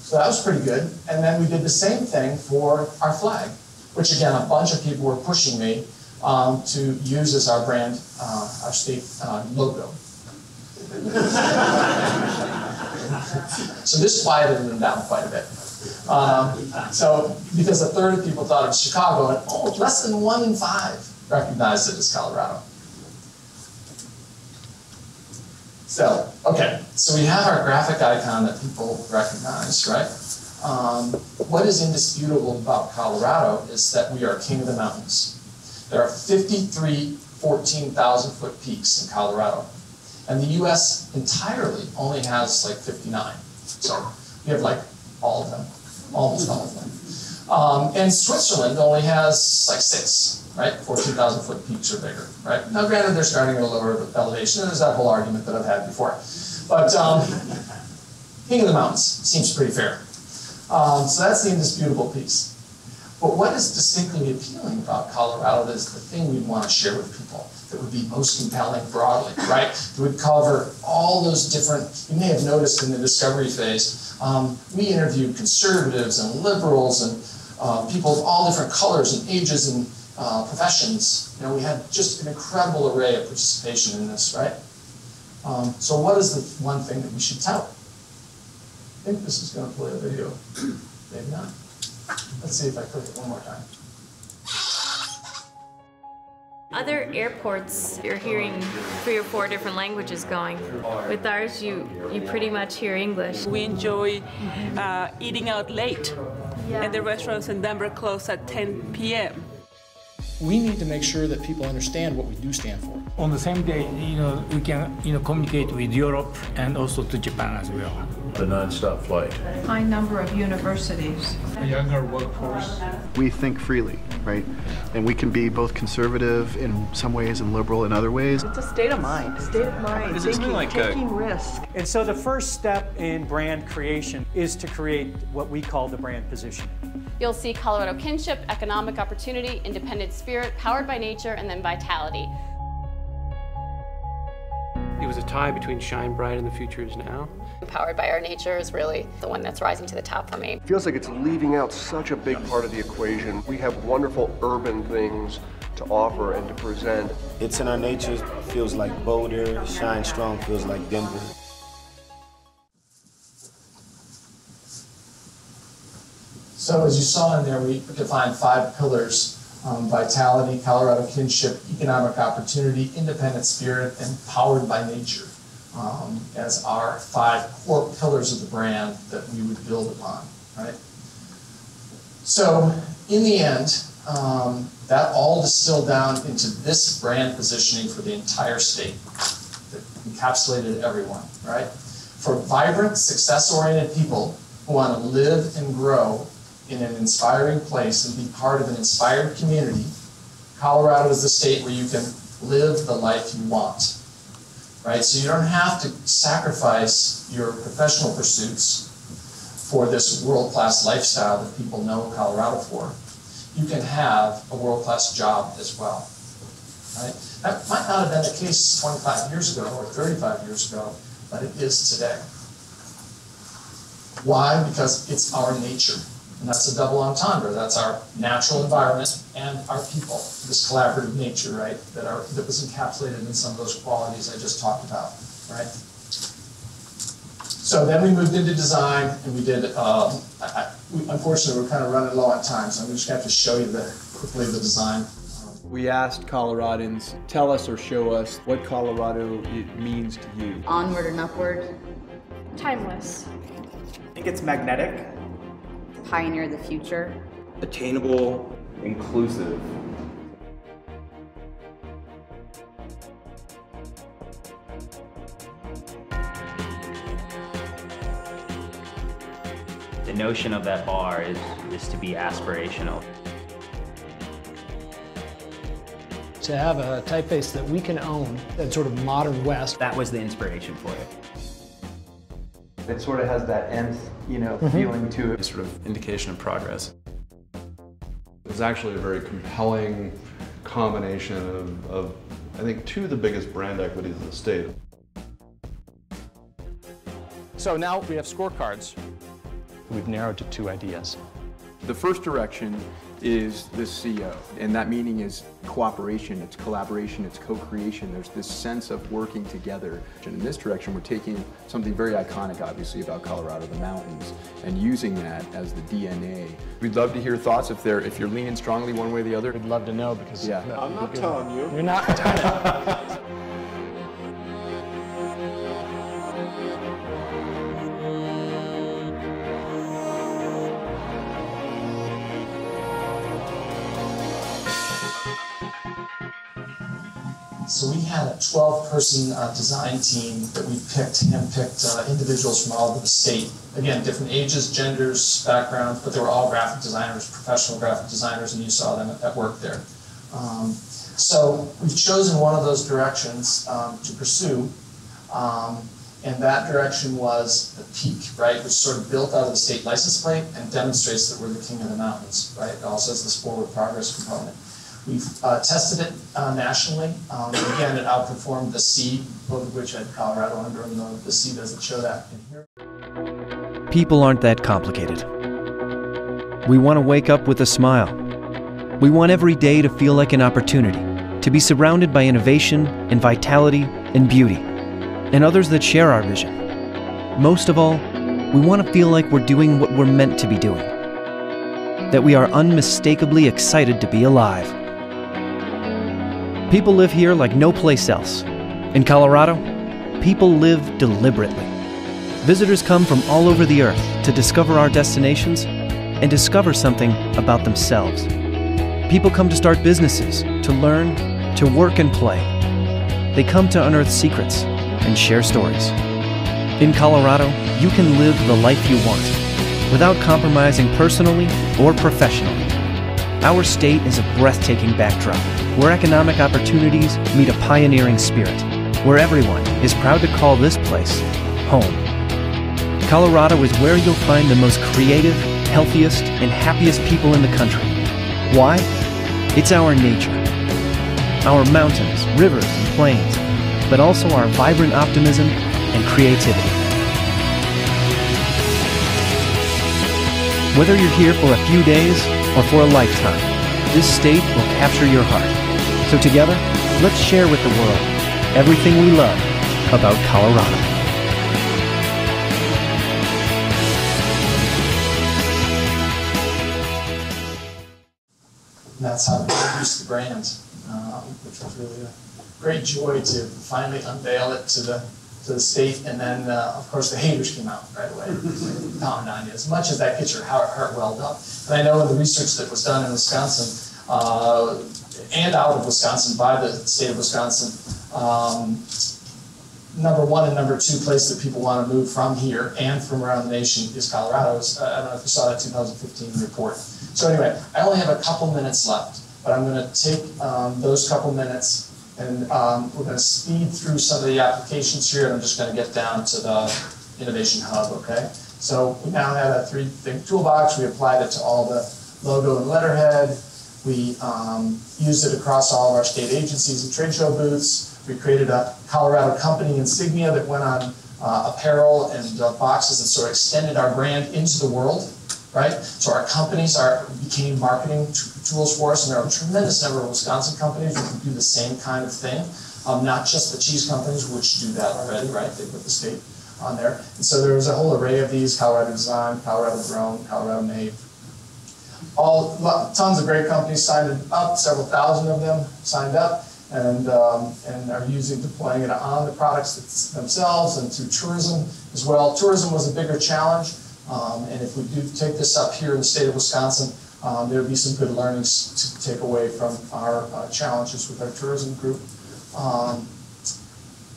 so that was pretty good. And then we did the same thing for our flag, which again, a bunch of people were pushing me um, to use as our brand, uh, our state uh, logo. so this quieted them down quite a bit. Um, so because a third of people thought it was Chicago, and oh, less than one in five recognized it as Colorado. So, okay, so we have our graphic icon that people recognize, right? Um, what is indisputable about Colorado is that we are king of the mountains. There are 53 14,000 foot peaks in Colorado. And the US entirely only has like 59. So we have like all of them, almost all of them. Um, and Switzerland only has like six, right? 14,000 foot peaks or bigger, right? Now, granted, they're starting at a lower elevation. There's that whole argument that I've had before. But um, King of the Mountains seems pretty fair. Um, so that's the indisputable piece. But what is distinctly appealing about Colorado that is the thing we'd want to share with people that would be most compelling broadly, right? That would cover all those different, you may have noticed in the discovery phase, um, we interviewed conservatives and liberals and uh, people of all different colors and ages and uh, professions. You know, we had just an incredible array of participation in this, right? Um, so what is the one thing that we should tell? I think this is going to play a video. Maybe not. Let's see if I click it one more time. Other airports, you're hearing three or four different languages going. With ours, you, you pretty much hear English. We enjoy uh, eating out late and the restaurants in Denver close at 10 p.m. We need to make sure that people understand what we do stand for. On the same day, you know, we can, you know, communicate with Europe and also to Japan as well. The non-stop flight. High number of universities. A younger workforce. We think freely, right? And we can be both conservative in some ways and liberal in other ways. It's a state of mind. State of mind. Is taking, like a- risk. And so the first step in brand creation is to create what we call the brand positioning. You'll see Colorado kinship, economic opportunity, independent spirit, powered by nature, and then vitality. It was a tie between Shine Bright and the Future Is Now. Powered by our nature is really the one that's rising to the top for me. Feels like it's leaving out such a big part of the equation. We have wonderful urban things to offer and to present. It's in our nature, feels like Boulder, Shine Strong feels like Denver. So as you saw in there, we defined five pillars, um, vitality, Colorado kinship, economic opportunity, independent spirit, and powered by nature um, as our five core pillars of the brand that we would build upon, right? So in the end, um, that all distilled down into this brand positioning for the entire state that encapsulated everyone, right? For vibrant, success-oriented people who want to live and grow in an inspiring place and be part of an inspired community, Colorado is the state where you can live the life you want. Right? So you don't have to sacrifice your professional pursuits for this world-class lifestyle that people know Colorado for. You can have a world-class job as well. Right? That might not have been the case 25 years ago or 35 years ago, but it is today. Why? Because it's our nature. And that's a double entendre. That's our natural environment and our people. This collaborative nature, right, that are that was encapsulated in some of those qualities I just talked about, right? So then we moved into design and we did, um, I, I, we, unfortunately, we're kind of running low on time, so I'm just going to have to show you the, quickly the design. We asked Coloradans, tell us or show us what Colorado it means to you. Onward and upward. Timeless. I think it's magnetic. Pioneer the future. Attainable, inclusive. The notion of that bar is, is to be aspirational. To have a typeface that we can own, that sort of modern West. That was the inspiration for it. It sort of has that nth, you know, Mhm. feeling to it. Sort of indication of progress. It's actually a very compelling combination of, of, I think, two of the biggest brand equities of the state. So now we have scorecards. We've narrowed to two ideas. The first direction is the CEO, and that meaning is cooperation, it's collaboration, it's co-creation. There's this sense of working together. And in this direction, we're taking something very iconic, obviously, about Colorado, the mountains, and using that as the DNA. We'd love to hear thoughts if they're if you're leaning strongly one way or the other. We'd love to know because yeah. I'm not telling you. You're not <laughs> <laughs> So we had a 12-person uh, design team that we picked, handpicked uh, individuals from all over the state. Again, different ages, genders, backgrounds, but they were all graphic designers, professional graphic designers, and you saw them at, at work there. Um, so we've chosen one of those directions um, to pursue, um, and that direction was the peak, right, which sort of built out of the state license plate and demonstrates that we're the king of the mountains, right? It also has this forward progress component. We've uh, tested it uh, nationally. Um, again, it outperformed the C, both of which had Colorado under them, though the C doesn't show that in here. People aren't that complicated. We want to wake up with a smile. We want every day to feel like an opportunity, to be surrounded by innovation and vitality and beauty, and others that share our vision. Most of all, we want to feel like we're doing what we're meant to be doing, that we are unmistakably excited to be alive. People live here like no place else. In Colorado, people live deliberately. Visitors come from all over the earth to discover our destinations and discover something about themselves. People come to start businesses, to learn, to work and play. They come to unearth secrets and share stories. In Colorado, you can live the life you want without compromising personally or professionally. Our state is a breathtaking backdrop where economic opportunities meet a pioneering spirit, where everyone is proud to call this place home. Colorado is where you'll find the most creative, healthiest, and happiest people in the country. Why? It's our nature. Our mountains, rivers, and plains, but also our vibrant optimism and creativity. Whether you're here for a few days or for a lifetime, this state will capture your heart. So together, let's share with the world everything we love about Colorado. That's how we introduced the brand, uh, which was really a great joy to finally unveil it to the to the state. And then, uh, of course, the haters came out right away. Tom and Anya, as much as that gets your heart, heart welled up. And I know in the research that was done in Wisconsin uh, and out of Wisconsin by the state of Wisconsin, um, number one and number two place that people want to move from here and from around the nation is Colorado. I don't know if you saw that 2015 report. So anyway, I only have a couple minutes left, but I'm going to take um, those couple minutes and um, we're going to speed through some of the applications here and I'm just going to get down to the Innovation Hub, okay? So we now have a three-thing toolbox. We applied it to all the logo and letterhead. We um, used it across all of our state agencies and trade show booths. We created a Colorado company insignia that went on uh, apparel and uh, boxes and sort of extended our brand into the world, right? So our companies are became marketing tools for us, and there are a tremendous number of Wisconsin companies who can do the same kind of thing. Um, not just the cheese companies, which do that already, right? They put the state on there. And so there was a whole array of these, Colorado Design, Colorado Grown, Colorado Made. All, tons of great companies signed up, several thousand of them signed up and, um, and are using, deploying it on the products themselves and through tourism as well. Tourism was a bigger challenge, um, and if we do take this up here in the state of Wisconsin, um, there would be some good learnings to take away from our uh, challenges with our tourism group. Um,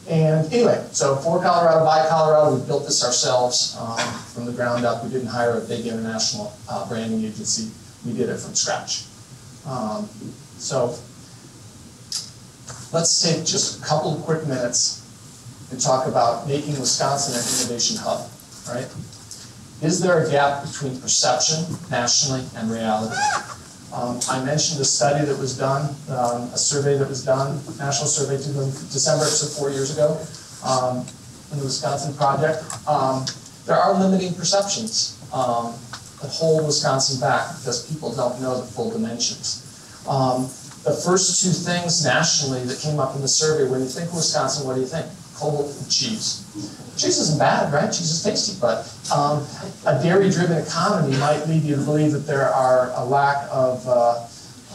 and anyway, so for Colorado, by Colorado, we built this ourselves um, from the ground up. We didn't hire a big international uh, branding agency. We did it from scratch. Um, so let's take just a couple of quick minutes and talk about making Wisconsin an innovation hub, right? Is there a gap between perception nationally and reality? Um, I mentioned a study that was done, um, a survey that was done, national survey to December, so four years ago, um, in the Wisconsin project. Um, there are limiting perceptions um, that hold Wisconsin back because people don't know the full dimensions. Um, the first two things nationally that came up in the survey, when you think of Wisconsin, what do you think? Coal and cheese. Cheese isn't bad, right? Cheese is tasty, but um, a dairy-driven economy might lead you to believe that there are a lack of uh,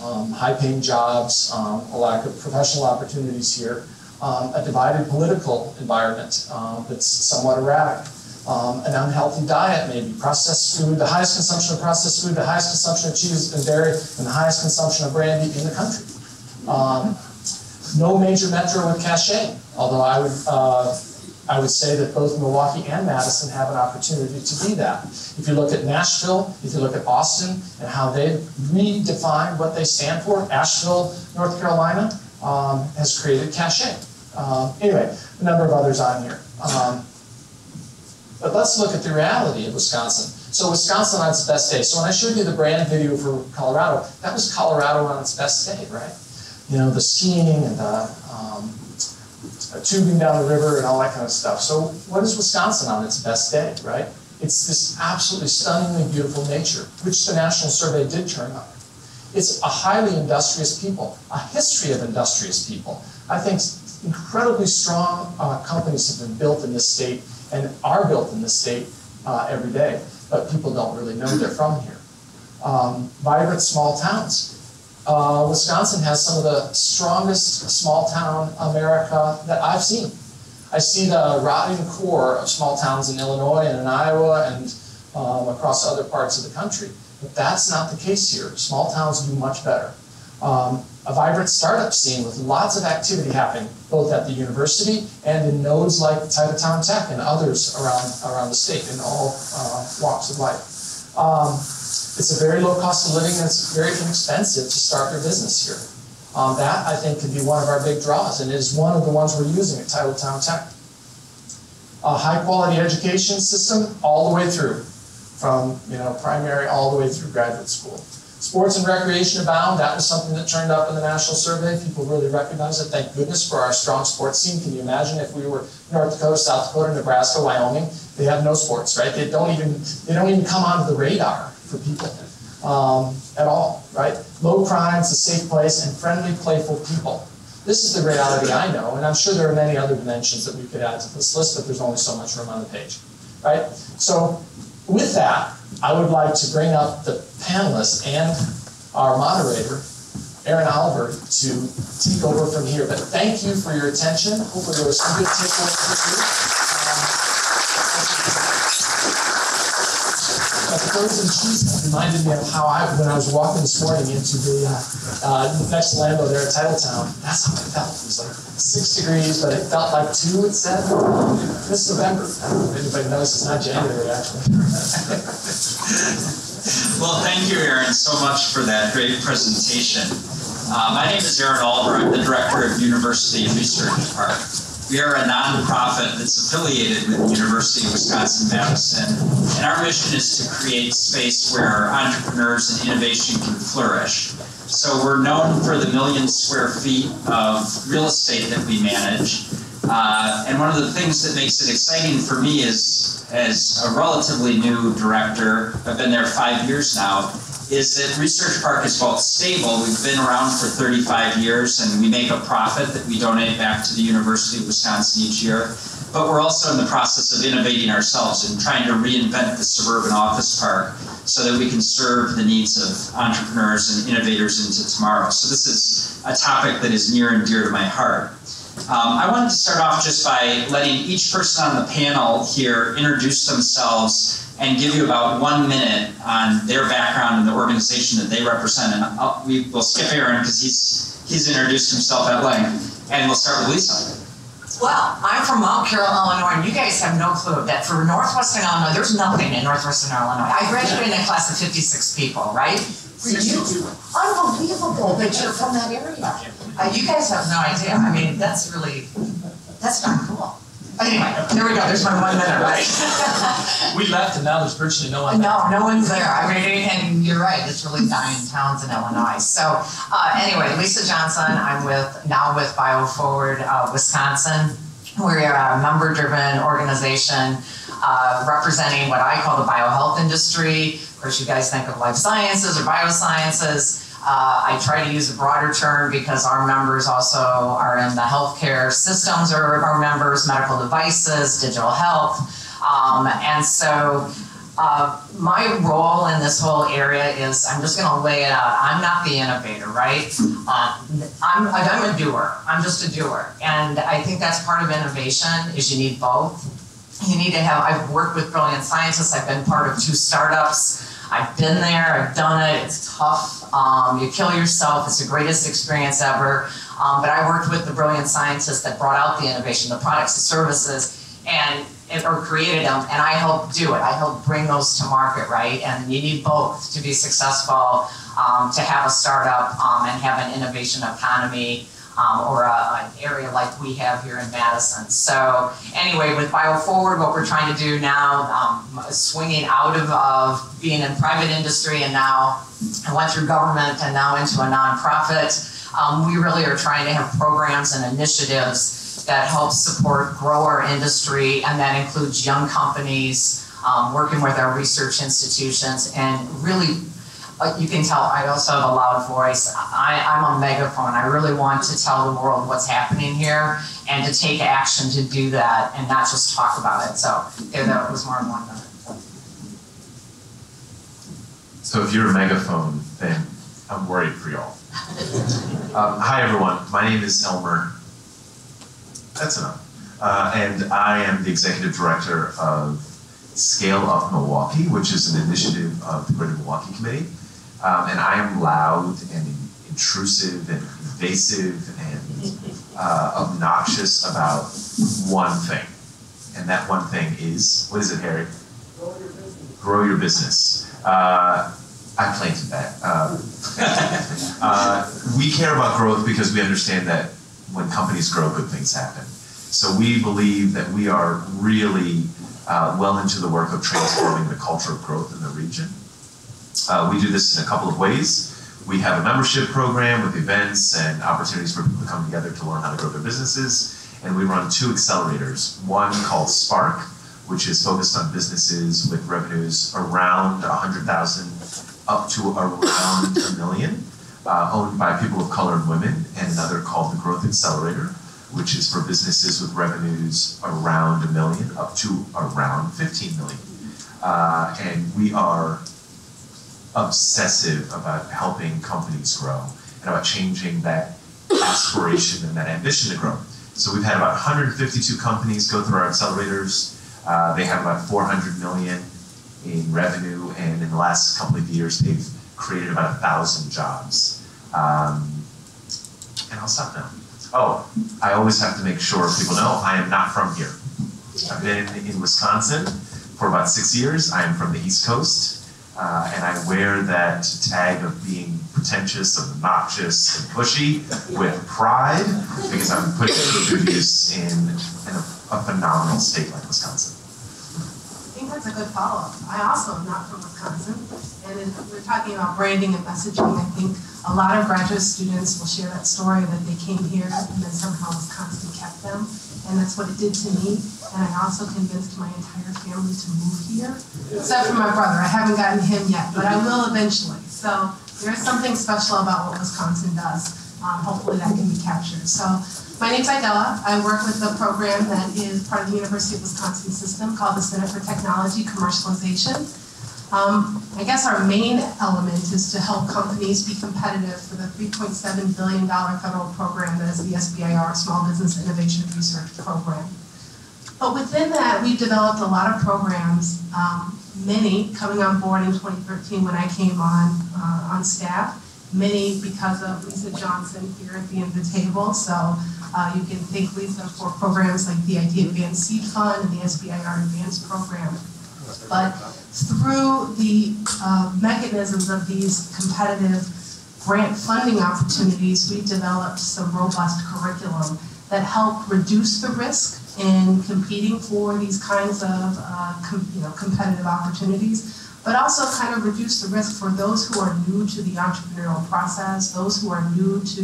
um, high-paying jobs, um, a lack of professional opportunities here, um, a divided political environment um, that's somewhat erratic, um, an unhealthy diet maybe, processed food, the highest consumption of processed food, the highest consumption of cheese and dairy, and the highest consumption of brandy in the country. no major metro with cachet, although I would uh, I would say that both Milwaukee and Madison have an opportunity to be that. If you look at Nashville, if you look at Austin, and how they redefine what they stand for, Asheville, North Carolina, um, has created cachet. Um, anyway, a number of others on here. Um, but let's look at the reality of Wisconsin. So Wisconsin on its best day. So when I showed you the brand video for Colorado, that was Colorado on its best day, right? You know, the skiing and the um, tubing down the river and all that kind of stuff. So what is Wisconsin on its best day, right? It's this absolutely stunningly beautiful nature, which the National Survey did turn up. It's a highly industrious people, a history of industrious people. I think incredibly strong uh, companies have been built in this state and are built in this state uh, every day, but people don't really know they're from here. Um, vibrant small towns. Uh, Wisconsin has some of the strongest small town America that I've seen. I see the rotting core of small towns in Illinois and in Iowa and um, across other parts of the country. But that's not the case here. Small towns do much better. Um, a vibrant startup scene with lots of activity happening, both at the university and in nodes like Titletown Tech and others around, around the state in all uh, walks of life. Um, it's a very low cost of living and it's very inexpensive to start your business here. Um, that, I think, could be one of our big draws, and it is one of the ones we're using at Titletown Tech. A high quality education system all the way through, from you know primary all the way through graduate school. Sports and recreation abound. That was something that turned up in the national survey. People really recognize it. Thank goodness for our strong sports scene. Can you imagine if we were North Dakota, South Dakota, Nebraska, Wyoming? They have no sports, right? They don't even they don't even come onto the radar for people um, at all, right? Low crime, it's a safe place, and friendly, playful people. This is the reality I know, and I'm sure there are many other dimensions that we could add to this list, but there's only so much room on the page, right? So with that, I would like to bring up the panelists and our moderator, Aaron Olver, to take over from here. But thank you for your attention. Hopefully there was some good takeaways for you. Um, frozen cheese reminded me of how I, when I was walking this morning into the uh, uh, next Lambeau there at Titletown, that's how I felt. It was like six degrees, but it felt like two, it said. This November. I don't know if anybody knows, it's not January, actually. <laughs> Well, thank you, Aaron, so much for that great presentation. Uh, my name is Aaron Olver. I'm the director of University Research Park. We are a nonprofit that's affiliated with the University of Wisconsin-Madison, and our mission is to create space where entrepreneurs and innovation can flourish. So we're known for the million square feet of real estate that we manage. Uh, and one of the things that makes it exciting for me is, as a relatively new director, I've been there five years now, is that Research Park is both stable, we've been around for 35 years and we make a profit that we donate back to the University of Wisconsin each year, but we're also in the process of innovating ourselves and trying to reinvent the suburban office park so that we can serve the needs of entrepreneurs and innovators into tomorrow. So this is a topic that is near and dear to my heart. Um, I wanted to start off just by letting each person on the panel here introduce themselves and give you about one minute on their background and the organization that they represent. And I'll, we will skip Aaron because he's he's introduced himself at length, and we'll start with Lisa. Well, I'm from Mount Carroll, Illinois, and you guys have no clue that for Northwestern Illinois, there's nothing in Northwestern Illinois. I graduated in a class of 56 people, right? For you, unbelievable that you're from that area. Uh, you guys have no idea. I mean, that's really, that's not cool. Anyway, there we go. There's my one minute, right? we left and now there's virtually no one. No, no one's there. I mean, and you're right. It's really dying towns in Illinois. So uh, anyway, Lisa Johnson. I'm with now with BioForward uh, Wisconsin. We're a member-driven organization uh, representing what I call the biohealth industry. Of course, you guys think of life sciences or biosciences. Uh, I try to use a broader term because our members also are in the healthcare systems, or our members, medical devices, digital health. Um, and so uh, my role in this whole area is I'm just going to lay it out. I'm not the innovator, right? Uh, I'm, I'm a doer. I'm just a doer. And I think that's part of innovation is you need both. You need to have, I've worked with brilliant scientists. I've been part of two startups. I've been there, I've done it, it's tough. Um, you kill yourself, it's the greatest experience ever. Um, but I worked with the brilliant scientists that brought out the innovation, the products, the services, and or created them, and I helped do it. I helped bring those to market, right? And you need both to be successful, um, to have a startup um, and have an innovation economy um, or a, an area like we have here in Madison. So anyway, with BioForward, what we're trying to do now, um, swinging out of, of being in private industry and now I went through government and now into a nonprofit, um, we really are trying to have programs and initiatives that help support, grow our industry, and that includes young companies, um, working with our research institutions, and really you can tell I also have a loud voice. I, I'm a megaphone. I really want to tell the world what's happening here and to take action to do that and not just talk about it. So there, that was more than one minute. So if you're a megaphone, then I'm worried for y'all. Um, hi everyone, my name is Elmer. That's enough. Uh, and I am the executive director of Scale Up Milwaukee, which is an initiative of the Greater Milwaukee Committee. Um, and I am loud and intrusive and invasive and uh, obnoxious about one thing. And that one thing is, what is it, Harry? Grow your business. Grow your business. Uh, I planted that. Uh, <laughs> uh, we care about growth because we understand that when companies grow, good things happen. So we believe that we are really uh, well into the work of transforming the culture of growth in the region. Uh, we do this in a couple of ways. We have a membership program with events and opportunities for people to come together to learn how to grow their businesses. And we run two accelerators, one called Spark, which is focused on businesses with revenues around 100,000 up to around a million, uh, owned by people of color and women, and another called the Growth Accelerator, which is for businesses with revenues around a million up to around 15 million. Uh, and we are obsessive about helping companies grow and about changing that aspiration and that ambition to grow. So we've had about 152 companies go through our accelerators. Uh, they have about 400 million in revenue, and in the last couple of years, they've created about a thousand jobs. Um, and I'll stop now. Oh, I always have to make sure people know I am not from here. I've been in Wisconsin for about six years. I am from the East Coast, uh, and I wear that tag of being pretentious, obnoxious, and pushy with pride because I'm putting good use in, in a, a phenomenal state like Wisconsin. I think that's a good follow-up. I also am not from Wisconsin, and we're talking about branding and messaging, I think a lot of graduate students will share that story that they came here and then somehow Wisconsin kept them, and that's what it did to me. And I also convinced my entire family to move here, except for my brother. I haven't gotten him yet, but I will eventually. So there is something special about what Wisconsin does. Um, hopefully that can be captured. So my name's Idella. I work with a program that is part of the University of Wisconsin system called the Center for Technology Commercialization. Um, I guess our main element is to help companies be competitive for the $3.7 billion federal program that is the SBIR Small Business Innovation Research Program. But within that, we've developed a lot of programs, um, many coming on board in 2013 when I came on, uh, on staff, many because of Lisa Johnson here at the end of the table. So uh, you can thank Lisa for programs like the Ideadvance Seed Fund and the SBIR Advanced Program. But through the uh, mechanisms of these competitive grant funding opportunities, we developed some robust curriculum that help reduce the risk in competing for these kinds of uh, you know, competitive opportunities, but also kind of reduce the risk for those who are new to the entrepreneurial process, those who are new to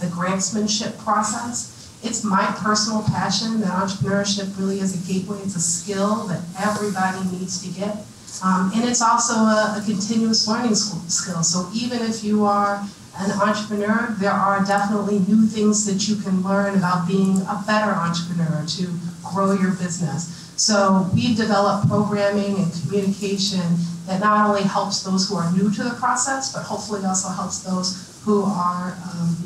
the grantsmanship process. It's my personal passion that entrepreneurship really is a gateway. It's a skill that everybody needs to get. Um, and it's also a, a continuous learning skill. So even if you are an entrepreneur, there are definitely new things that you can learn about being a better entrepreneur to grow your business. So we've developed programming and communication that not only helps those who are new to the process, but hopefully also helps those who are um,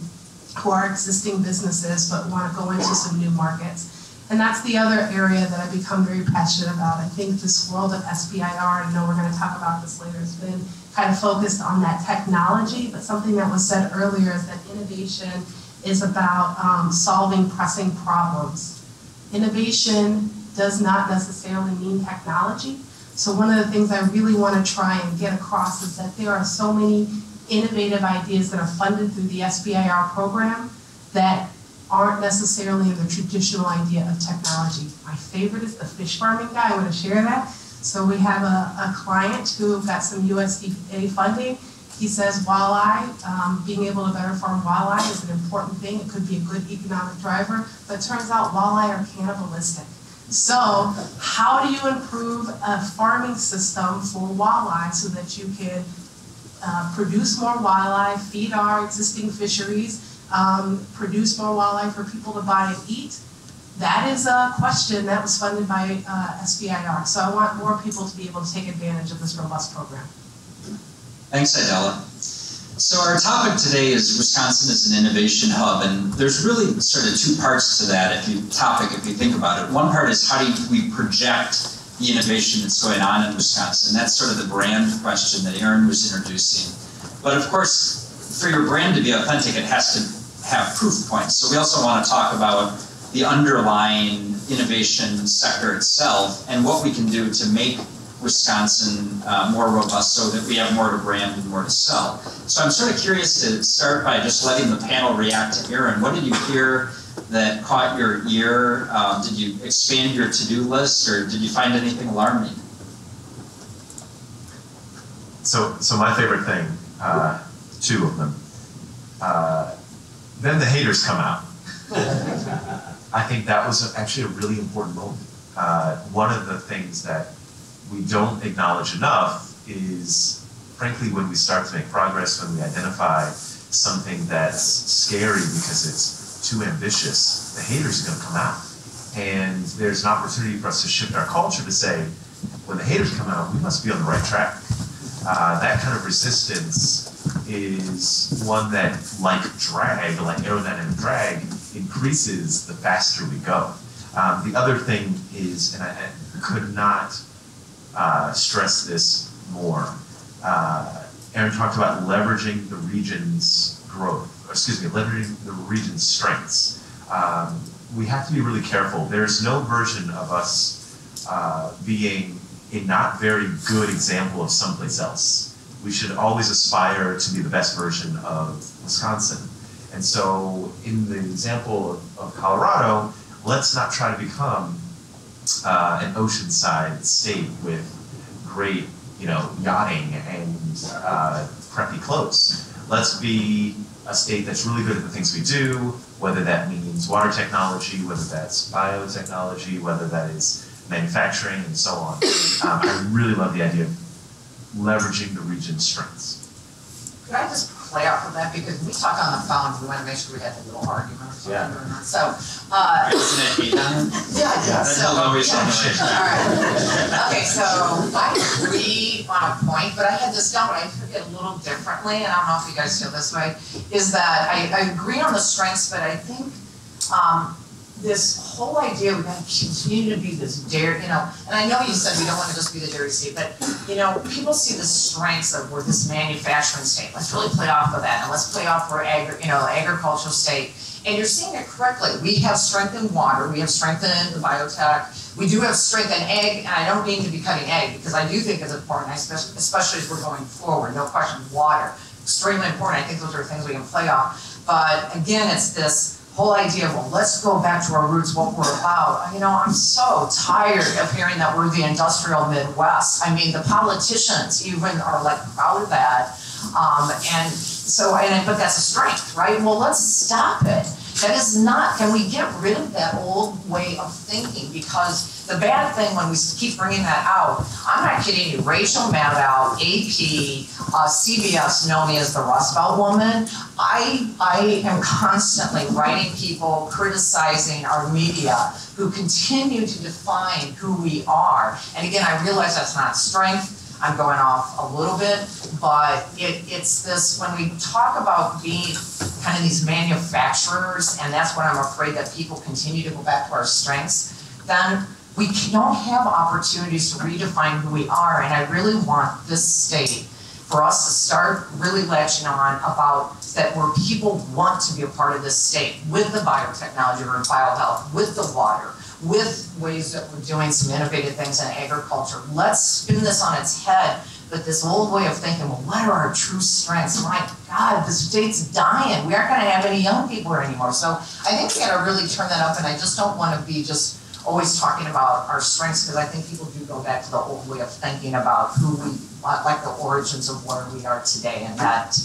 who are existing businesses but want to go into some new markets. And that's the other area that I've become very passionate about. I think this world of SBIR, I know we're going to talk about this later, has been kind of focused on that technology, but something that was said earlier is that innovation is about um, solving pressing problems. Innovation does not necessarily mean technology. So one of the things I really want to try and get across is that there are so many innovative ideas that are funded through the SBIR program that aren't necessarily the traditional idea of technology. My favorite is the fish farming guy. I want to share that. So we have a, a client who got some USDA funding. He says walleye, um, being able to better farm walleye is an important thing. It could be a good economic driver, but turns out walleye are cannibalistic. So how do you improve a farming system for walleye so that you can uh, produce more walleye, feed our existing fisheries, um, produce more wildlife for people to buy and eat? That is a question that was funded by uh, SBIR. So I want more people to be able to take advantage of this robust program. Thanks, Idella. So our topic today is Wisconsin is an innovation hub, and there's really sort of two parts to that if you, topic if you think about it. One part is how do we project the innovation that's going on in Wisconsin. That's sort of the brand question that Aaron was introducing. But of course, for your brand to be authentic, it has to have proof points. So we also want to talk about the underlying innovation sector itself and what we can do to make Wisconsin uh, more robust so that we have more to brand and more to sell. So I'm sort of curious to start by just letting the panel react to Aaron. What did you hear that caught your ear? Um, did you expand your to-do list or did you find anything alarming? So, so my favorite thing, uh, two of them. Uh, then the haters come out. I think that was actually a really important moment. Uh, one of the things that we don't acknowledge enough is, frankly, when we start to make progress, when we identify something that's scary because it's too ambitious, the haters are going to come out. And there's an opportunity for us to shift our culture to say, when the haters come out, we must be on the right track. Uh, that kind of resistance is one that, like drag, like aerodynamic drag, increases the faster we go. Um, the other thing is, and I, I could not uh, stress this more. Uh, Aaron talked about leveraging the region's growth, excuse me, leveraging the region's strengths. Um, we have to be really careful. There's no version of us uh, being a not very good example of someplace else. We should always aspire to be the best version of Wisconsin. And so, in the example of, of Colorado, let's not try to become uh, an oceanside state with great, you know, yachting and uh, clothes. Let's be a state that's really good at the things we do, whether that means water technology, whether that's biotechnology, whether that is manufacturing, and so on. Um, I really love the idea of leveraging the region's strengths. Could I just play off of that because we talk on the phone, we want to make sure we have a little argument or something Yeah. or not. So, uh, <laughs> Isn't it eight <laughs> yeah, I Yeah. so. Hello, it's Yeah. on the- All right. Okay, so I agree on a point, but I had this down, but I took it a little differently, and I don't know if you guys feel this way, is that I, I agree on the strengths, but I think, um, this whole idea we gotta continue to be this dairy, you know, and I know you said we don't wanna just be the dairy state, but, you know, people see the strengths of we're this manufacturing state, let's really play off of that, and let's play off we're agri, you know, agricultural state. And you're seeing it correctly, we have strength in water, we have strength in the biotech, we do have strength in ag, and I don't mean to be cutting ag, because I do think it's important, especially as we're going forward, no question, water, extremely important, I think those are things we can play off. But again, it's this whole idea of, well, let's go back to our roots, what we're about. You know, I'm so tired of hearing that we're the industrial Midwest. I mean, the politicians even are like proud of that. Um, and so, and but that's a strength, right? Well, let's stop it. That is not, can we get rid of that old way of thinking? Because the bad thing when we keep bringing that out, I'm not kidding you, Rachel Maddow, AP, uh, CBS know me as the Rust Belt woman. I, I am constantly writing people, criticizing our media who continue to define who we are. And again, I realize that's not strength. I'm going off a little bit, but it, it's this when we talk about being kind of these manufacturers, and that's what I'm afraid that people continue to go back to our strengths, then we don't have opportunities to redefine who we are. And I really want this state for us to start really latching on about that where people want to be a part of this state with the biotechnology or biohealth, with the water, with ways that we're doing some innovative things in agriculture. Let's spin this on its head. But this old way of thinking, well, what are our true strengths? My God, the state's dying. We aren't going to have any young people here anymore. So I think we got to really turn that up. And I just don't want to be just always talking about our strengths because I think people do go back to the old way of thinking about who we like the origins of where we are today, and that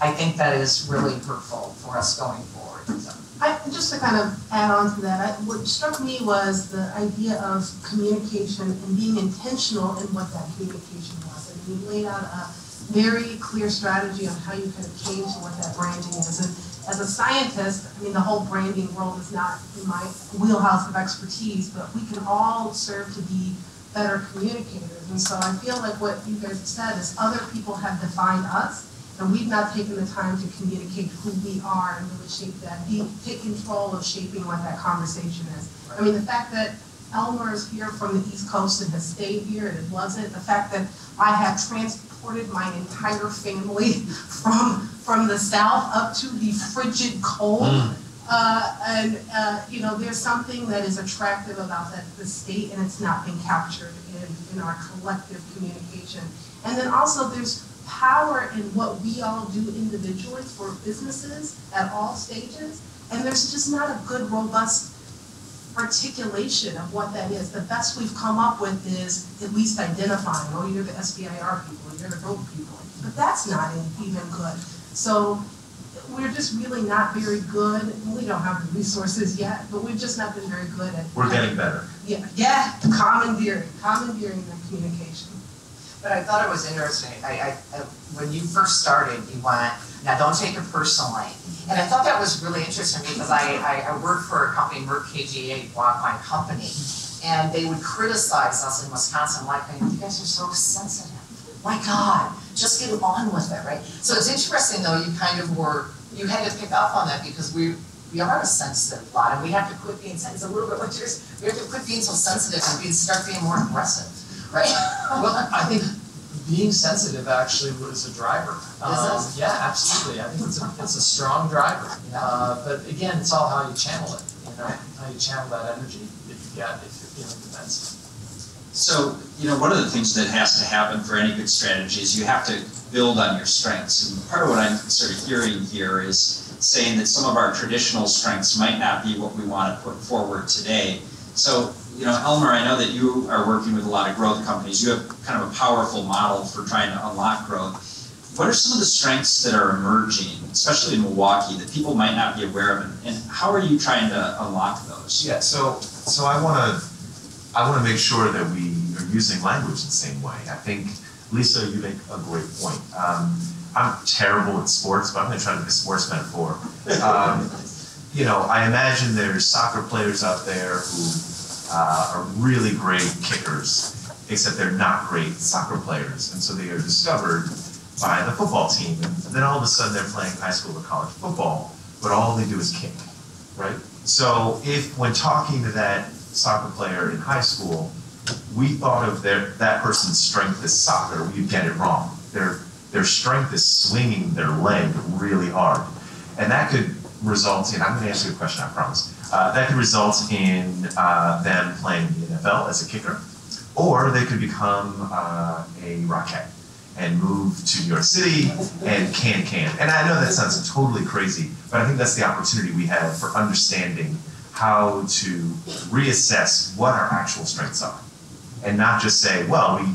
I think that is really hurtful for us going forward. So. I, just to kind of add on to that, I, what struck me was the idea of communication and being intentional in what that communication was. Mean, you laid out a very clear strategy on how you kind of came to what that branding is. And as a scientist, I mean, the whole branding world is not in my wheelhouse of expertise, but we can all serve to be better communicators. And so I feel like what you guys have said is other people have defined us, and we've not taken the time to communicate who we are and really shape that, be, take control of shaping what that conversation is. I mean, the fact that Elmer is here from the East Coast and has stayed here and it wasn't. The fact that I have transported my entire family <laughs> from from the south up to the frigid cold. Mm. Uh, and uh, you know, there's something that is attractive about that the state, and it's not being captured in, in our collective communication. And then also, there's power in what we all do individually for businesses at all stages, and there's just not a good, robust articulation of what that is. The best we've come up with is at least identifying, oh, you're the SBIR people, you're the GOAT people. But that's not even good. So we're just really not very good. We don't have the resources yet, but we've just not been very good at. We're getting better. Yeah, yeah, commandeering, commandeering the communication. But I thought it was interesting. I, I, I, when you first started, you went, now don't take it personally. And I thought that was really interesting because I, I, I worked for a company, Merck KGaA bought my company, and they would criticize us in Wisconsin, like, you guys are so sensitive. My God, just get on with it, right? So it's interesting though, you kind of were, you had to pick up on that because we we are a sensitive lot and we have to quit being sensitive, a little bit like yours, we have to quit being so sensitive and be, start being more aggressive, right? <laughs> well, I think being sensitive actually was a driver. Um, yeah, absolutely. I think it's a, it's a strong driver. Uh, but again, it's all how you channel it, you know, how you channel that energy that you get if you're feeling defensive. So, you know, one of the things that has to happen for any good strategy is you have to build on your strengths. And part of what I'm sort of hearing here is saying that some of our traditional strengths might not be what we want to put forward today. So, you know, Elmer, I know that you are working with a lot of growth companies. You have kind of a powerful model for trying to unlock growth. What are some of the strengths that are emerging, especially in Milwaukee, that people might not be aware of, and how are you trying to unlock those? Yeah, so so I want to I want to make sure that we are using language the same way. I think, Lisa, you make a great point. Um, I'm terrible at sports, but I'm going to try to make a sports metaphor. Um, you know, I imagine there's soccer players out there who uh, are really great kickers, except they're not great soccer players. And so they are discovered by the football team. And then all of a sudden they're playing high school or college football, but all they do is kick, right? So if when talking to that soccer player in high school, we thought of their, that person's strength as soccer, we'd get it wrong. Their, their strength is swinging their leg really hard. And that could result in, I'm going to ask you a question, I promise. Uh, that could result in uh, them playing the NFL as a kicker, or they could become uh, a Rockette and move to New York City and can can. And I know that sounds totally crazy, but I think that's the opportunity we have for understanding how to reassess what our actual strengths are and not just say, well, we,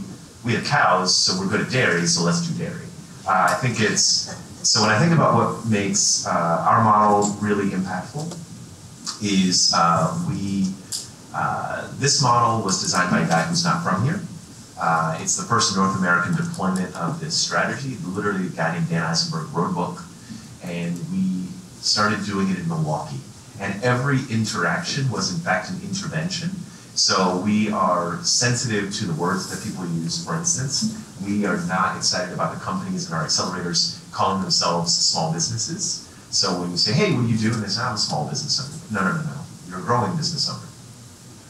we have cows, so we're good at dairy, so let's do dairy. Uh, I think it's, so when I think about what makes uh, our model really impactful is uh, we, uh, this model was designed by a guy who's not from here. Uh, it's the first North American deployment of this strategy. Literally, a guy named Dan Isenberg wrote a book, and we started doing it in Milwaukee and every interaction was in fact an intervention. So we are sensitive to the words that people use. For instance, we are not excited about the companies in our accelerators calling themselves small businesses. So when you say, hey, what do you do? And they say, I'm a small business owner. No, no, no, no. You're a growing business owner.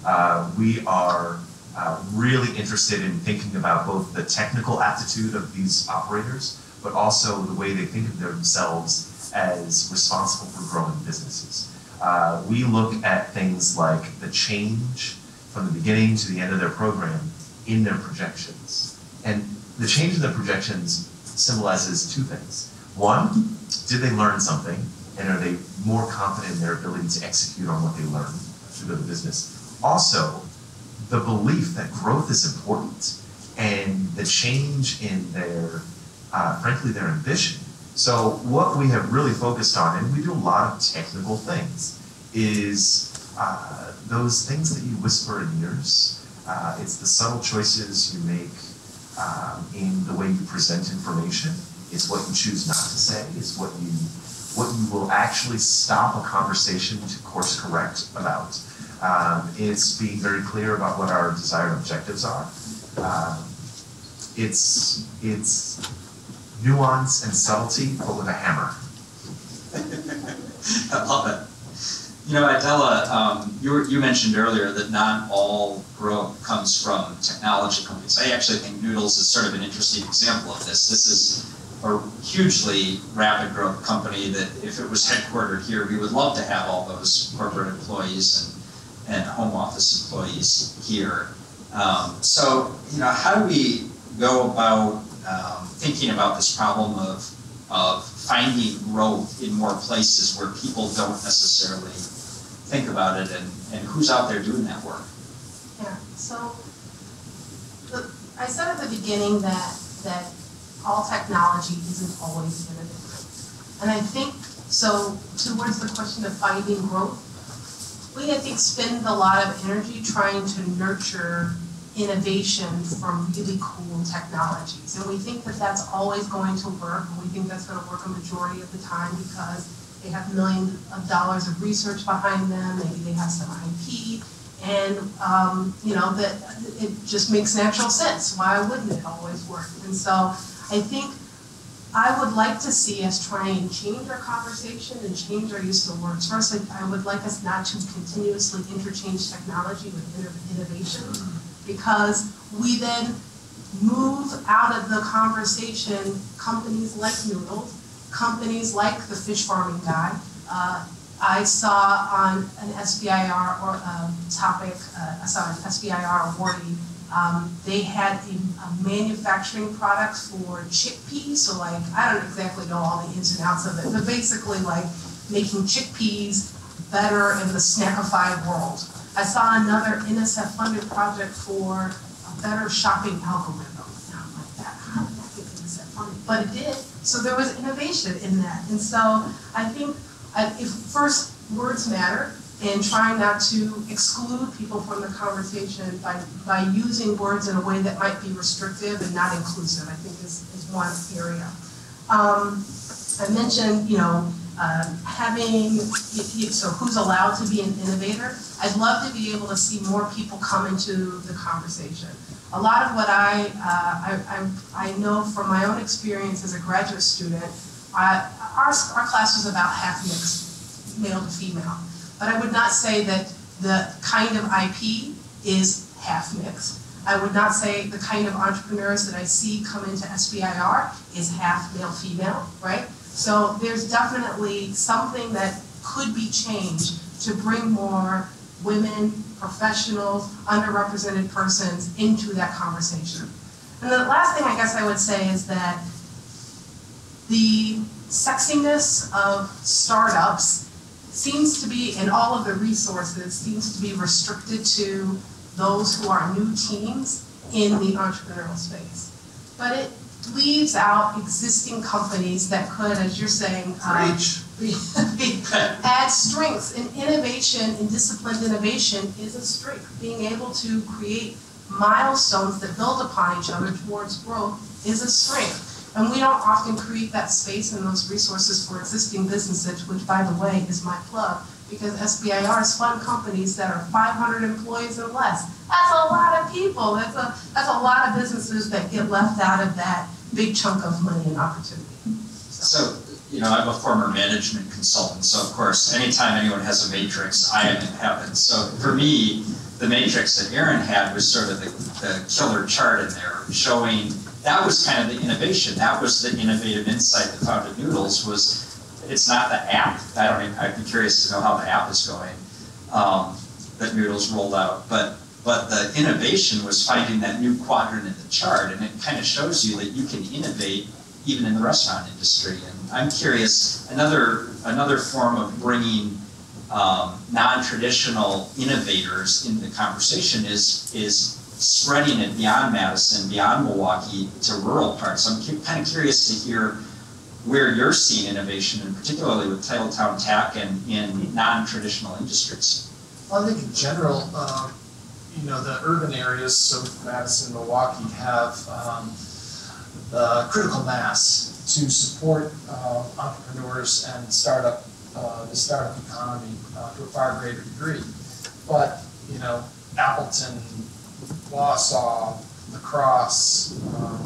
Uh, we are uh, really interested in thinking about both the technical aptitude of these operators, but also the way they think of themselves as responsible for growing businesses. Uh, we look at things like the change from the beginning to the end of their program in their projections. And the change in the projections symbolizes two things. One, did they learn something? And are they more confident in their ability to execute on what they learned through the business? Also, the belief that growth is important and the change in their, uh, frankly, their ambition so what we have really focused on, and we do a lot of technical things, is uh, those things that you whisper in ears. Uh, it's the subtle choices you make um, in the way you present information. It's what you choose not to say. It's what you what you will actually stop a conversation to course correct about. Um, it's being very clear about what our desired objectives are. Um, it's it's nuance and subtlety, but with a hammer. <laughs> I love it. You know, Idella, um, you, were, you mentioned earlier that not all growth comes from technology companies. I actually think Noodles is sort of an interesting example of this. This is a hugely rapid growth company that if it was headquartered here, we would love to have all those corporate employees and, and home office employees here. Um, so, you know, how do we go about um, thinking about this problem of, of finding growth in more places where people don't necessarily think about it and, and who's out there doing that work? Yeah, so the, I said at the beginning that, that all technology isn't always innovative. And I think, so towards the question of finding growth, we I think spend a lot of energy trying to nurture innovation from really cool technologies. And we think that that's always going to work, we think that's going to work a majority of the time because they have millions of dollars of research behind them, maybe they have some IP, and um, you know that it just makes natural sense. Why wouldn't it always work? And so I think I would like to see us try and change our conversation and change our use of the words. First, I would like us not to continuously interchange technology with innovation because we then move out of the conversation companies like Noodles, companies like the fish farming guy. Uh, I saw on an SBIR or um, topic, uh, I saw an SBIR awardee, um, they had a, a, manufacturing product for chickpeas. So like, I don't exactly know all the ins and outs of it, but basically like making chickpeas better in the snackify world. I saw another NSF funded project for a better shopping algorithm. And I'm like, that, how did that get NSF funded? But it did. So there was innovation in that. And so I think if first words matter and trying not to exclude people from the conversation by, by using words in a way that might be restrictive and not inclusive, I think is, is one area. Um, I mentioned, you know, uh, having, so who's allowed to be an innovator? I'd love to be able to see more people come into the conversation. A lot of what I, uh, I, I, I, know from my own experience as a graduate student, I, our, our class was about half mixed, male to female. But I would not say that the kind of IP is half mixed. I would not say the kind of entrepreneurs that I see come into SBIR is half male female, right? So there's definitely something that could be changed to bring more women, professionals, underrepresented persons into that conversation. And the last thing I guess I would say is that the sexiness of startups seems to be, in all of the resources, seems to be restricted to those who are new teams in the entrepreneurial space. But it leaves out existing companies that could, as you're saying, um, <laughs> add strengths. And innovation and disciplined innovation is a strength. Being able to create milestones that build upon each other towards growth is a strength. And we don't often create that space and those resources for existing businesses, which by the way is my plug, because SBIRs fund companies that are 500 employees or less. That's a lot of people. That's a, that's a lot of businesses that get left out of that big chunk of money and opportunity. So, you know, I'm a former management consultant, so of course, anytime anyone has a matrix, I am in heaven. So for me, the matrix that Aaron had was sort of the, the killer chart in there, showing that was kind of the innovation. That was the innovative insight that founded Noodles was it's not the app. I don't even, I'd be curious to know how the app is going um, that Noodles rolled out. But but the innovation was finding that new quadrant in the chart, and it kind of shows you that you can innovate even in the restaurant industry. And I'm curious, another another form of bringing um, non-traditional innovators into the conversation is is spreading it beyond Madison, beyond Milwaukee to rural parts. So I'm kind of curious to hear where you're seeing innovation, and particularly with Titletown Tech and in non-traditional industries. Well, I think in general, uh, you know, the urban areas, so Madison, Milwaukee, have um, the critical mass to support uh, entrepreneurs and startup, uh, the startup economy uh, to a far greater degree. But, you know, Appleton, Wausau, La Crosse, um,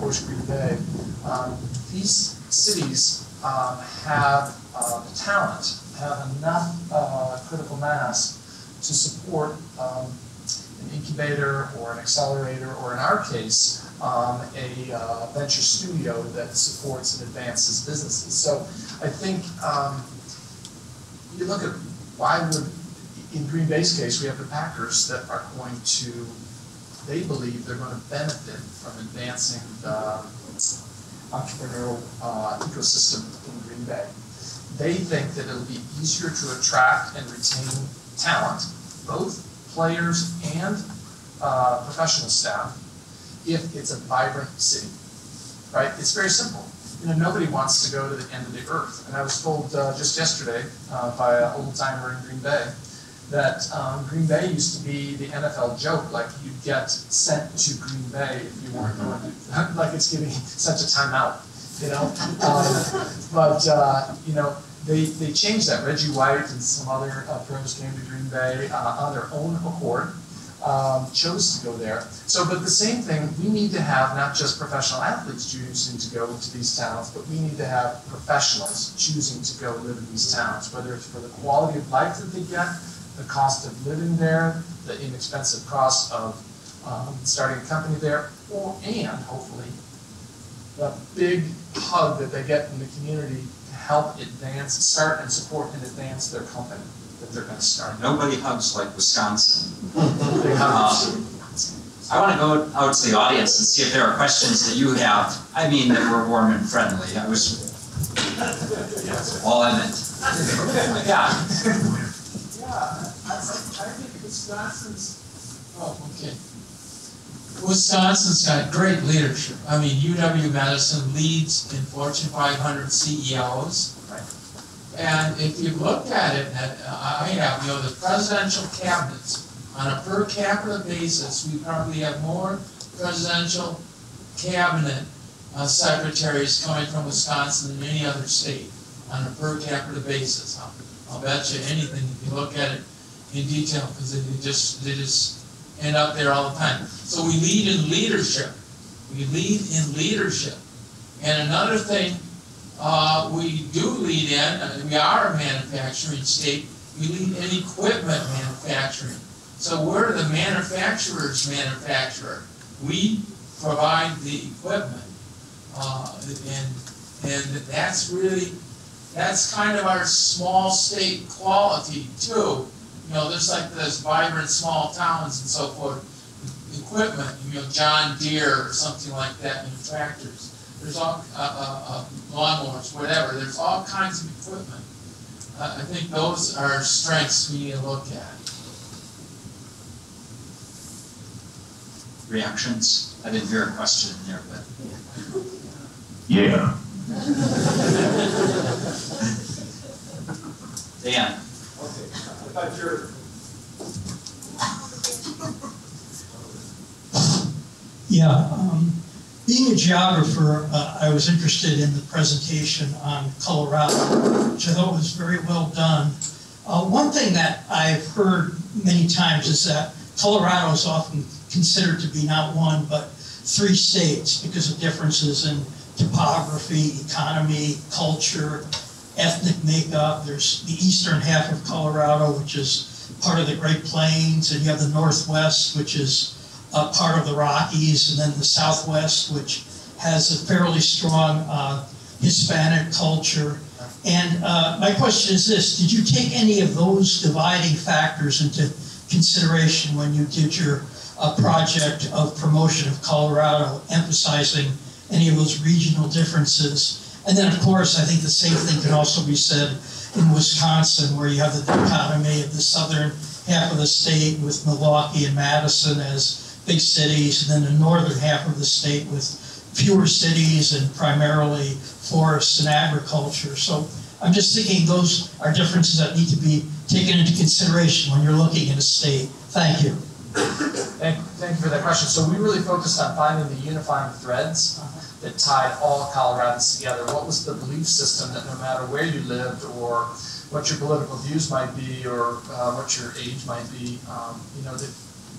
Horse Creek Bay, um, these cities um, have uh, the talent have enough uh, critical mass to support um, an incubator or an accelerator, or in our case, um, a uh, venture studio that supports and advances businesses. So I think um, you look at why would, in Green Bay's case, we have the Packers that are going to, they believe they're going to benefit from advancing the entrepreneurial uh, ecosystem in Green Bay. They think that it'll be easier to attract and retain talent, both players and uh, professional staff, if it's a vibrant city, right? It's very simple. You know, nobody wants to go to the end of the earth. And I was told uh, just yesterday uh, by an old timer in Green Bay that um, Green Bay used to be the NFL joke, like you'd get sent to Green Bay if you weren't going to, <laughs> like it's giving such a timeout, you know? Um, but, uh, you know, they, they changed that. Reggie White and some other uh, pros came to Green Bay uh, on their own accord um, chose to go there. So, but the same thing, we need to have not just professional athletes choosing to go to these towns, but we need to have professionals choosing to go live in these towns, whether it's for the quality of life that they get, the cost of living there, the inexpensive cost of um, starting a company there, or and hopefully the big hug that they get from the community to help advance, start and support and advance their company that they're going to start. Nobody hugs like Wisconsin. Um, I want to go out to the audience and see if there are questions that you have. I mean that were warm and friendly. I was <laughs> all I meant. <laughs> Yeah. Yeah, I, I think Wisconsin's, oh, okay. Wisconsin's got great leadership. I mean, UW-Madison leads in Fortune 500 CEOs. And if you look at it, I have, you know, the presidential cabinets, on a per capita basis, we probably have more presidential cabinet uh, secretaries coming from Wisconsin than any other state on a per capita basis. I'll, I'll bet you anything if you look at it in detail because they just they just end up there all the time. So we lead in leadership. We lead in leadership. And another thing uh, we do lead in, uh, we are a manufacturing state, we lead in equipment manufacturing. So we're the manufacturer's manufacturer. We provide the equipment. Uh, and, and that's really, that's kind of our small state quality too. You know, there's like those vibrant small towns and so forth, equipment, you know, John Deere or something like that, you know, tractors. There's all, uh, uh, uh, lawnmowers, whatever. There's all kinds of equipment. Uh, I think those are strengths we need to look at. Reactions? I didn't hear a question in there, but. Yeah. Dan. I. Yeah, um, being a geographer, uh, I was interested in the presentation on Colorado, which I thought was very well done. Uh, one thing that I've heard many times is that Colorado is often considered to be not one, but three states because of differences in topography, economy, culture, ethnic makeup. There's the eastern half of Colorado, which is part of the Great Plains, and you have the northwest, which is uh, part of the Rockies, and then the Southwest, which has a fairly strong uh, Hispanic culture. And uh, my question is this, did you take any of those dividing factors into consideration when you did your uh, project of promotion of Colorado, emphasizing any of those regional differences? And then, of course, I think the same thing can also be said in Wisconsin, where you have the dichotomy of the southern half of the state with Milwaukee and Madison as big cities, and then the northern half of the state with fewer cities and primarily forests and agriculture. So I'm just thinking those are differences that need to be taken into consideration when you're looking at a state. Thank you. Thank, thank you for that question. So we really focused on finding the unifying threads that tied all Coloradans together. What was the belief system that no matter where you lived or what your political views might be or uh, what your age might be, um, you know, that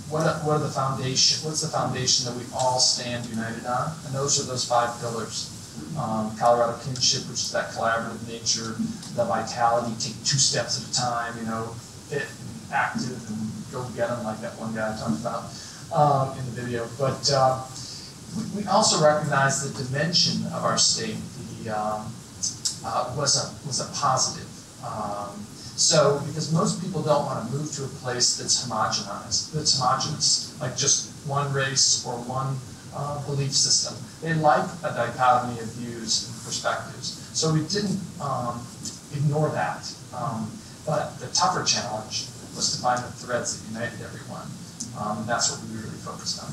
what are, what are the foundation, what's the foundation that we all stand united on? And those are those five pillars. um, Colorado kinship, which is that collaborative nature, the vitality, take two steps at a time, you know, fit and active and go get them like that one guy I talked about um, in the video. But uh, we, also recognize the dimension of our state, the um, uh, was a was a positive. Um, so because most people don't want to move to a place that's homogenized, that's homogenous, like just one race or one uh, belief system. They like a dichotomy of views and perspectives. So we didn't um, ignore that. Um, but the tougher challenge was to find the threads that united everyone. Um, and that's what we really focused on.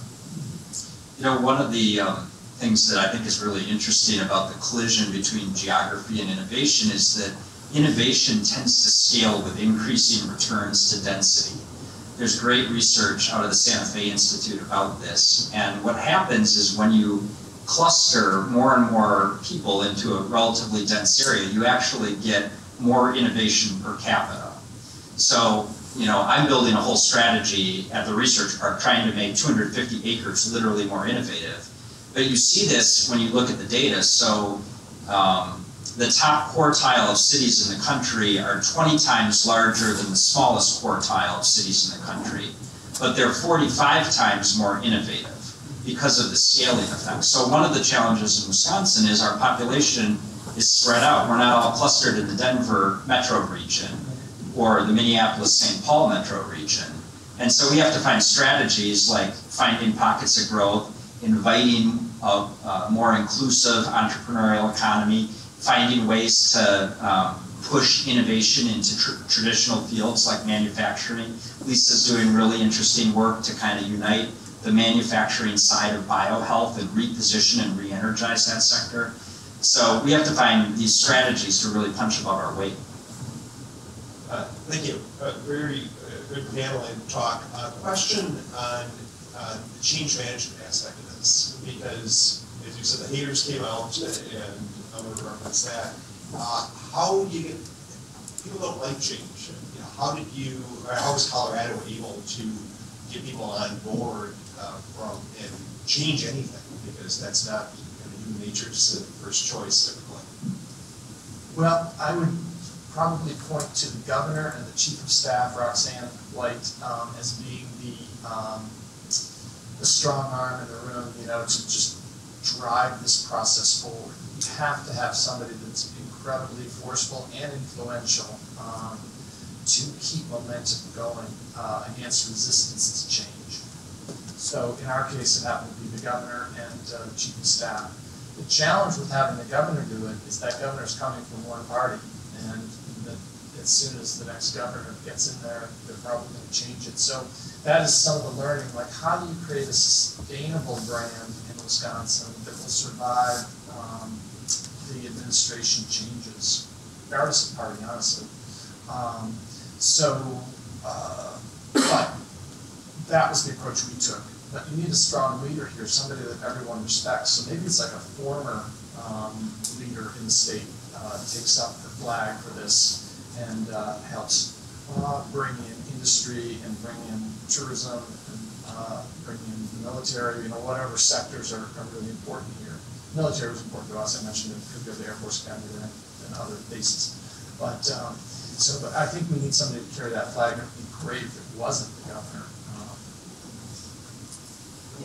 You know, one of the um, things that I think is really interesting about the collision between geography and innovation is that innovation tends to scale with increasing returns to density. There's great research out of the Santa Fe Institute about this. And what happens is when you cluster more and more people into a relatively dense area, you actually get more innovation per capita. So, you know, I'm building a whole strategy at the research park trying to make 250 acres literally more innovative. But you see this when you look at the data. So um, the top quartile of cities in the country are 20 times larger than the smallest quartile of cities in the country, but they're 45 times more innovative because of the scaling effect. So one of the challenges in Wisconsin is our population is spread out. We're not all clustered in the Denver metro region or the Minneapolis-St. Paul metro region. And so we have to find strategies like finding pockets of growth, inviting a, a more inclusive entrepreneurial economy, finding ways to um, push innovation into tr traditional fields like manufacturing. Lisa's doing really interesting work to kind of unite the manufacturing side of biohealth and reposition and re-energize that sector. So we have to find these strategies to really punch above our weight. Thank you. Uh, very uh, good panel and talk. Uh, question on uh, the change management aspect of this, because as you said, the haters came out, and I'm going to reference that. Uh, how do you get people don't like change? You know, how did you, or how was Colorado able to get people on board uh, from and change anything? Because that's not you know, human nature's first choice typically. Well, I would probably point to the governor and the chief of staff, Roxanne White, um, as being the um, the strong arm in the room, you know, to just drive this process forward. You have to have somebody that's incredibly forceful and influential um, to keep momentum going uh, against resistance to change. So in our case, it happened to be the governor and uh, the chief of staff. The challenge with having the governor do it is that governor's coming from one party, and that as soon as the next governor gets in there, they're probably going to change it. So that is some of the learning. Like, how do you create a sustainable brand in Wisconsin that will survive um, the administration changes, regardless of party, honestly. Um, so, uh, but that was the approach we took. But you need a strong leader here, somebody that everyone respects. So maybe it's like a former um, leader in the state uh, takes up the flag for this and uh, helps uh, bring in industry and bring in tourism and uh, bring in the military, you know, whatever sectors are, are really important here. Military was important to us. I mentioned it could go to the Air Force Academy and, and other bases. But um, so, but I think we need somebody to carry that flag. It would be great if it wasn't the governor. Um,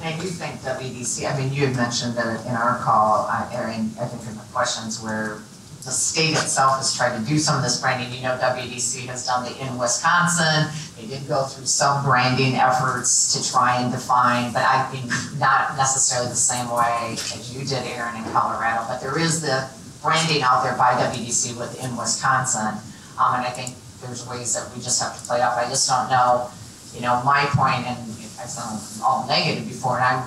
I do think WDC, I mean, you had mentioned that in our call, uh, Aaron, I think in the questions where the state itself has tried to do some of this branding. You know, WDC has done the in Wisconsin. They did go through some branding efforts to try and define, but I think not necessarily the same way as you did, Aaron, in Colorado. But there is the branding out there by WDC within Wisconsin. Um, and I think there's ways that we just have to play off. I just don't know, you know, my point, and I sound all negative before, and I'm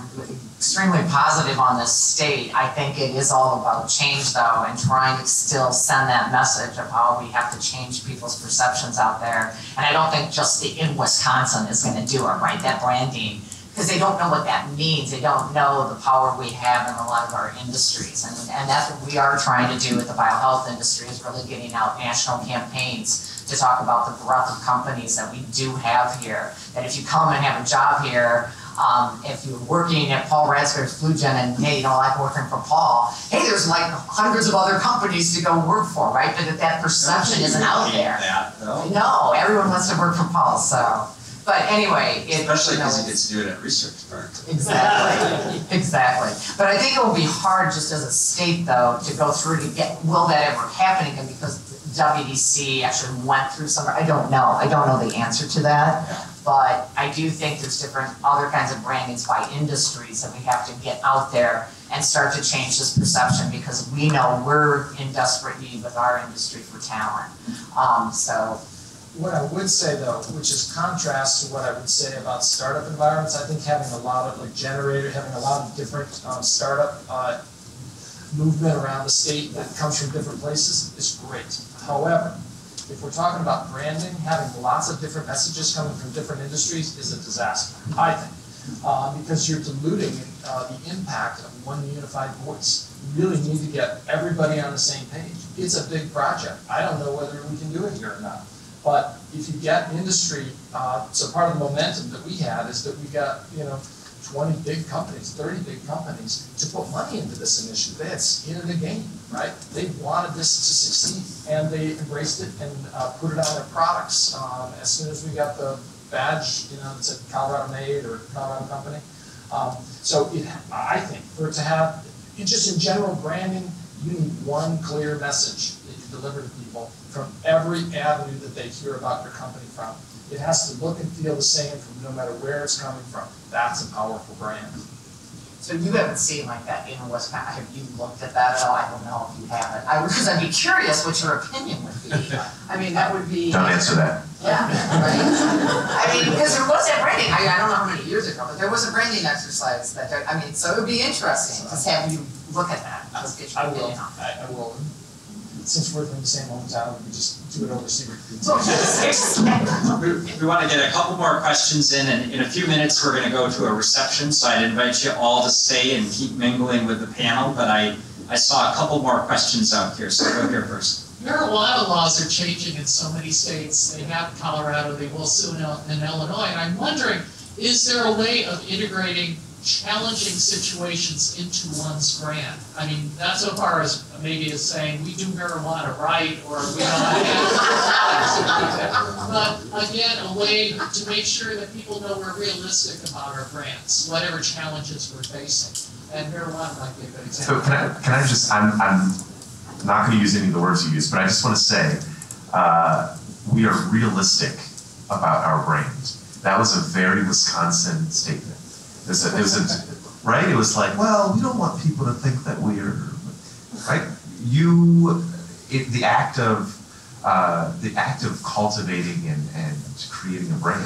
extremely positive on this state. I think it is all about change, though, and trying to still send that message of how we have to change people's perceptions out there. And I don't think just the in Wisconsin is going to do it, right? That branding, because they don't know what that means. They don't know the power we have in a lot of our industries. And, and that's what we are trying to do with the biohealth industry is really getting out national campaigns to talk about the breadth of companies that we do have here. That if you come and have a job here, Um, if you're working at Paul Radspinner's Blue Gen and hey, you know, I like working for Paul, hey, there's like hundreds of other companies to go work for, right? But if that perception isn't out there. That. No, everyone wants to work for Paul, so. But anyway, it, Especially you know, because you it's- get to do it at Research Park. Exactly, <laughs> exactly. But I think it will be hard just as a state though, to go through to get, will that ever happen again? Because WDC actually went through some, I don't know, I don't know the answer to that. But I do think there's different other kinds of brandings by industries that we have to get out there and start to change this perception because we know we're in desperate need with our industry for talent. Um, so, What I would say though, which is contrast to what I would say about startup environments, I think having a lot of like gener8tor, having a lot of different um, startup uh, movement around the state that comes from different places is great. However, if we're talking about branding, having lots of different messages coming from different industries is a disaster, I think. Uh, because you're diluting uh, the impact of one unified voice. You really need to get everybody on the same page. It's a big project. I don't know whether we can do it here or not. But if you get industry, uh, so part of the momentum that we had is that we got, you know, twenty big companies, thirty big companies to put money into this initiative. They had skin in the game, right? They wanted this to succeed and they embraced it and uh, put it on their products. Um, as soon as we got the badge, you know, that said Colorado made or Colorado company. Um, so it, I think for it to have, it just in general branding, you need one clear message that you deliver to people from every avenue that they hear about your company from. It has to look and feel the same from no matter where it's coming from. That's a powerful brand. so you haven't seen like that in Wisconsin, have you looked at that at all? I don't know if you haven't. I, because I'd be curious what your opinion would be. <laughs> I mean, that would be. Don't answer that. Yeah, right. I mean, because there was that branding, I, I don't know how many years ago, but there was a branding exercise that, I mean, so it would be interesting to have you look at that, just get I your will, opinion on it. I, I will. Since we're from the same hometown, we could just do it over secret. <laughs> We, we want to get a couple more questions in, and in a few minutes, we're going to go to a reception, so I'd invite you all to stay and keep mingling with the panel, but I, I saw a couple more questions out here, so go here first. There are a lot of laws are changing in so many states. They have Colorado, they will soon in Illinois, and I'm wondering, is there a way of integrating challenging situations into one's brand? I mean, not so far as maybe as saying, we do marijuana right, or we don't But again, a way to make sure that people know we're realistic about our brands, whatever challenges we're facing. And marijuana might be a good So example. can I, can I just, I'm, I'm not gonna use any of the words you use, but I just wanna say, uh, we are realistic about our brand. That was a very Wisconsin statement. It was it right? It was like, well, we don't want people to think that we're, right? You, it, the act of, uh, the act of cultivating and, and creating a brand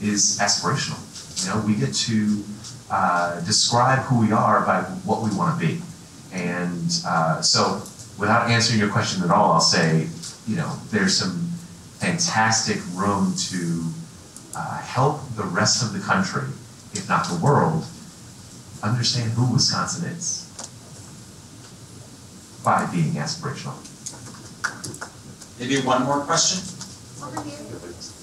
is aspirational. You know, we get to uh, describe who we are by what we want to be. And uh, so, without answering your question at all, I'll say, you know, there's some fantastic room to uh, help the rest of the country, if not the world, understand who Wisconsin is by being aspirational. Maybe one more question?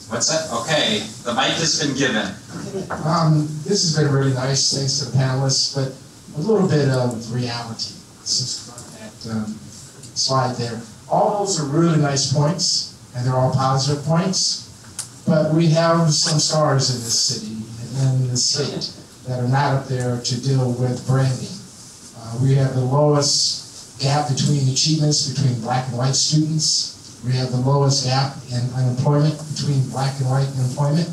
What's that? Okay, the mic has been given. Um, this has been really nice, thanks to the panelists, but a little bit of reality. Since that um, slide there, all those are really nice points, and they're all positive points. But we have some stars in this city and in the state that are not up there to deal with branding. Uh, we have the lowest gap between achievements between black and white students. We have the lowest gap in unemployment between black and white employment,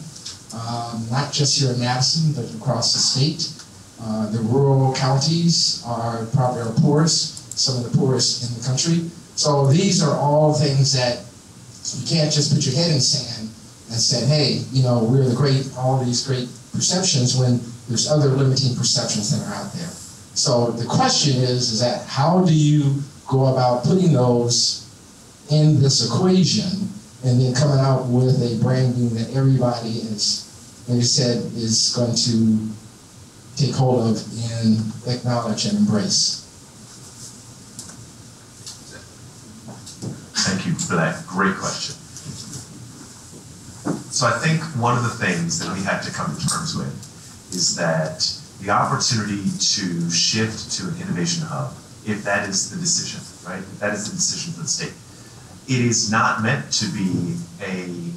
um, not just here in Madison, but across the state. Uh, the rural counties are probably our poorest, some of the poorest in the country. So these are all things that you can't just put your head in sand and say, hey, you know, we're the great, all these great perceptions when there's other limiting perceptions that are out there. So the question is, is that how do you go about putting those in this equation and then coming out with a branding that everybody is, like you said, is going to take hold of and acknowledge and embrace. Thank you for that great question. So I think one of the things that we had to come to terms with is that the opportunity to shift to an innovation hub, if that is the decision, right? If that is the decision for the state. It is not meant to be a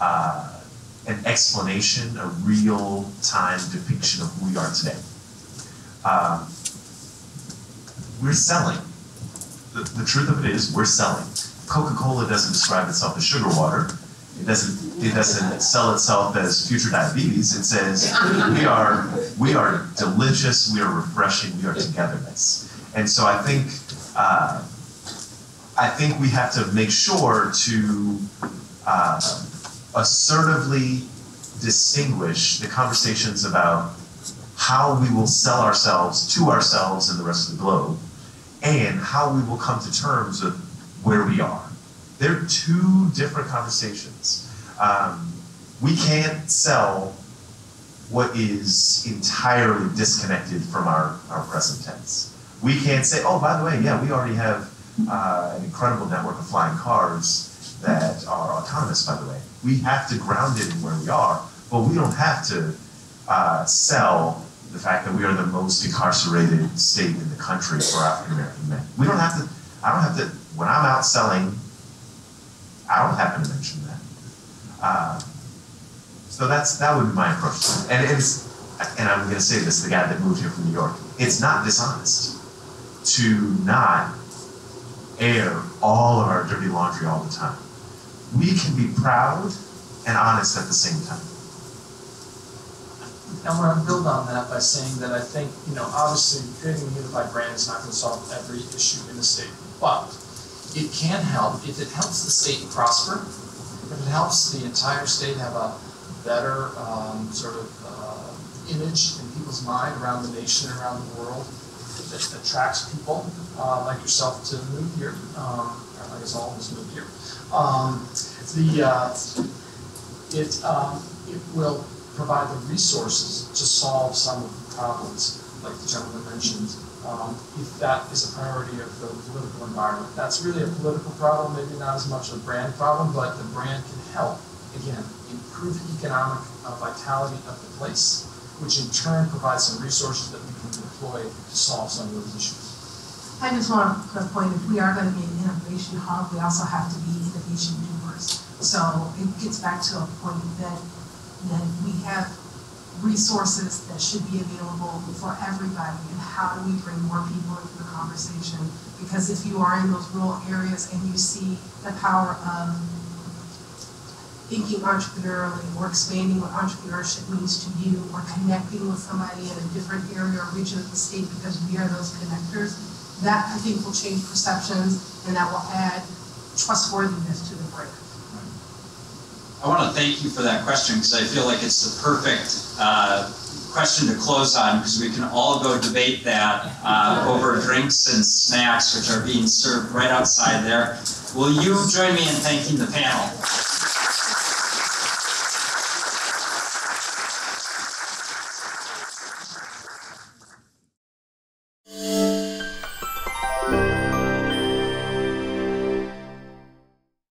uh, an explanation, a real time depiction of who we are today. Um, we're selling. The, the truth of it is, we're selling. Coca-Cola doesn't describe itself as sugar water. It doesn't. It doesn't sell itself as future diabetes. It says we are. We are delicious. We are refreshing. We are togetherness. And so I think. Uh, I think we have to make sure to uh, assertively distinguish the conversations about how we will sell ourselves to ourselves and the rest of the globe, and how we will come to terms with where we are. They're two different conversations. Um, we can't sell what is entirely disconnected from our, our present tense. We can't say, oh, by the way, yeah, we already have uh, an incredible network of flying cars that are autonomous, by the way. We have to ground it in where we are, but we don't have to uh, sell the fact that we are the most incarcerated state in the country for African American men. We don't have to, I don't have to, when I'm out selling, I don't happen to mention that. Uh, so that's that would be my approach. And it's, and I'm going to say this, the guy that moved here from New York, it's not dishonest to not air all of our dirty laundry all the time. We can be proud and honest at the same time. I want to build on that by saying that I think, you know, obviously creating a unified brand is not going to solve every issue in the state, but it can help if it helps the state prosper, if it helps the entire state have a better um, sort of uh, image in people's mind around the nation and around the world that attracts people uh, like yourself to move here. Um, I guess all of us move here. Um, the uh, it um, it will provide the resources to solve some of the problems, like the gentleman mentioned, um, if that is a priority of the political environment. That's really a political problem, maybe not as much a brand problem, but the brand can help, again, improve the economic uh, vitality of the place, which in turn provides some resources that we can deploy to solve some of those issues. I just want to point, if we are going to be an innovation hub, we also have to be innovation doers. So it gets back to a point that that we have resources that should be available for everybody and how do we bring more people into the conversation because if you are in those rural areas and you see the power of thinking entrepreneurially or expanding what entrepreneurship means to you or connecting with somebody in a different area or region of the state because we are those connectors, that I think will change perceptions and that will add trustworthiness to the brand. I want to thank you for that question because I feel like it's the perfect uh, question to close on because we can all go debate that uh, over drinks and snacks which are being served right outside there. Will you join me in thanking the panel?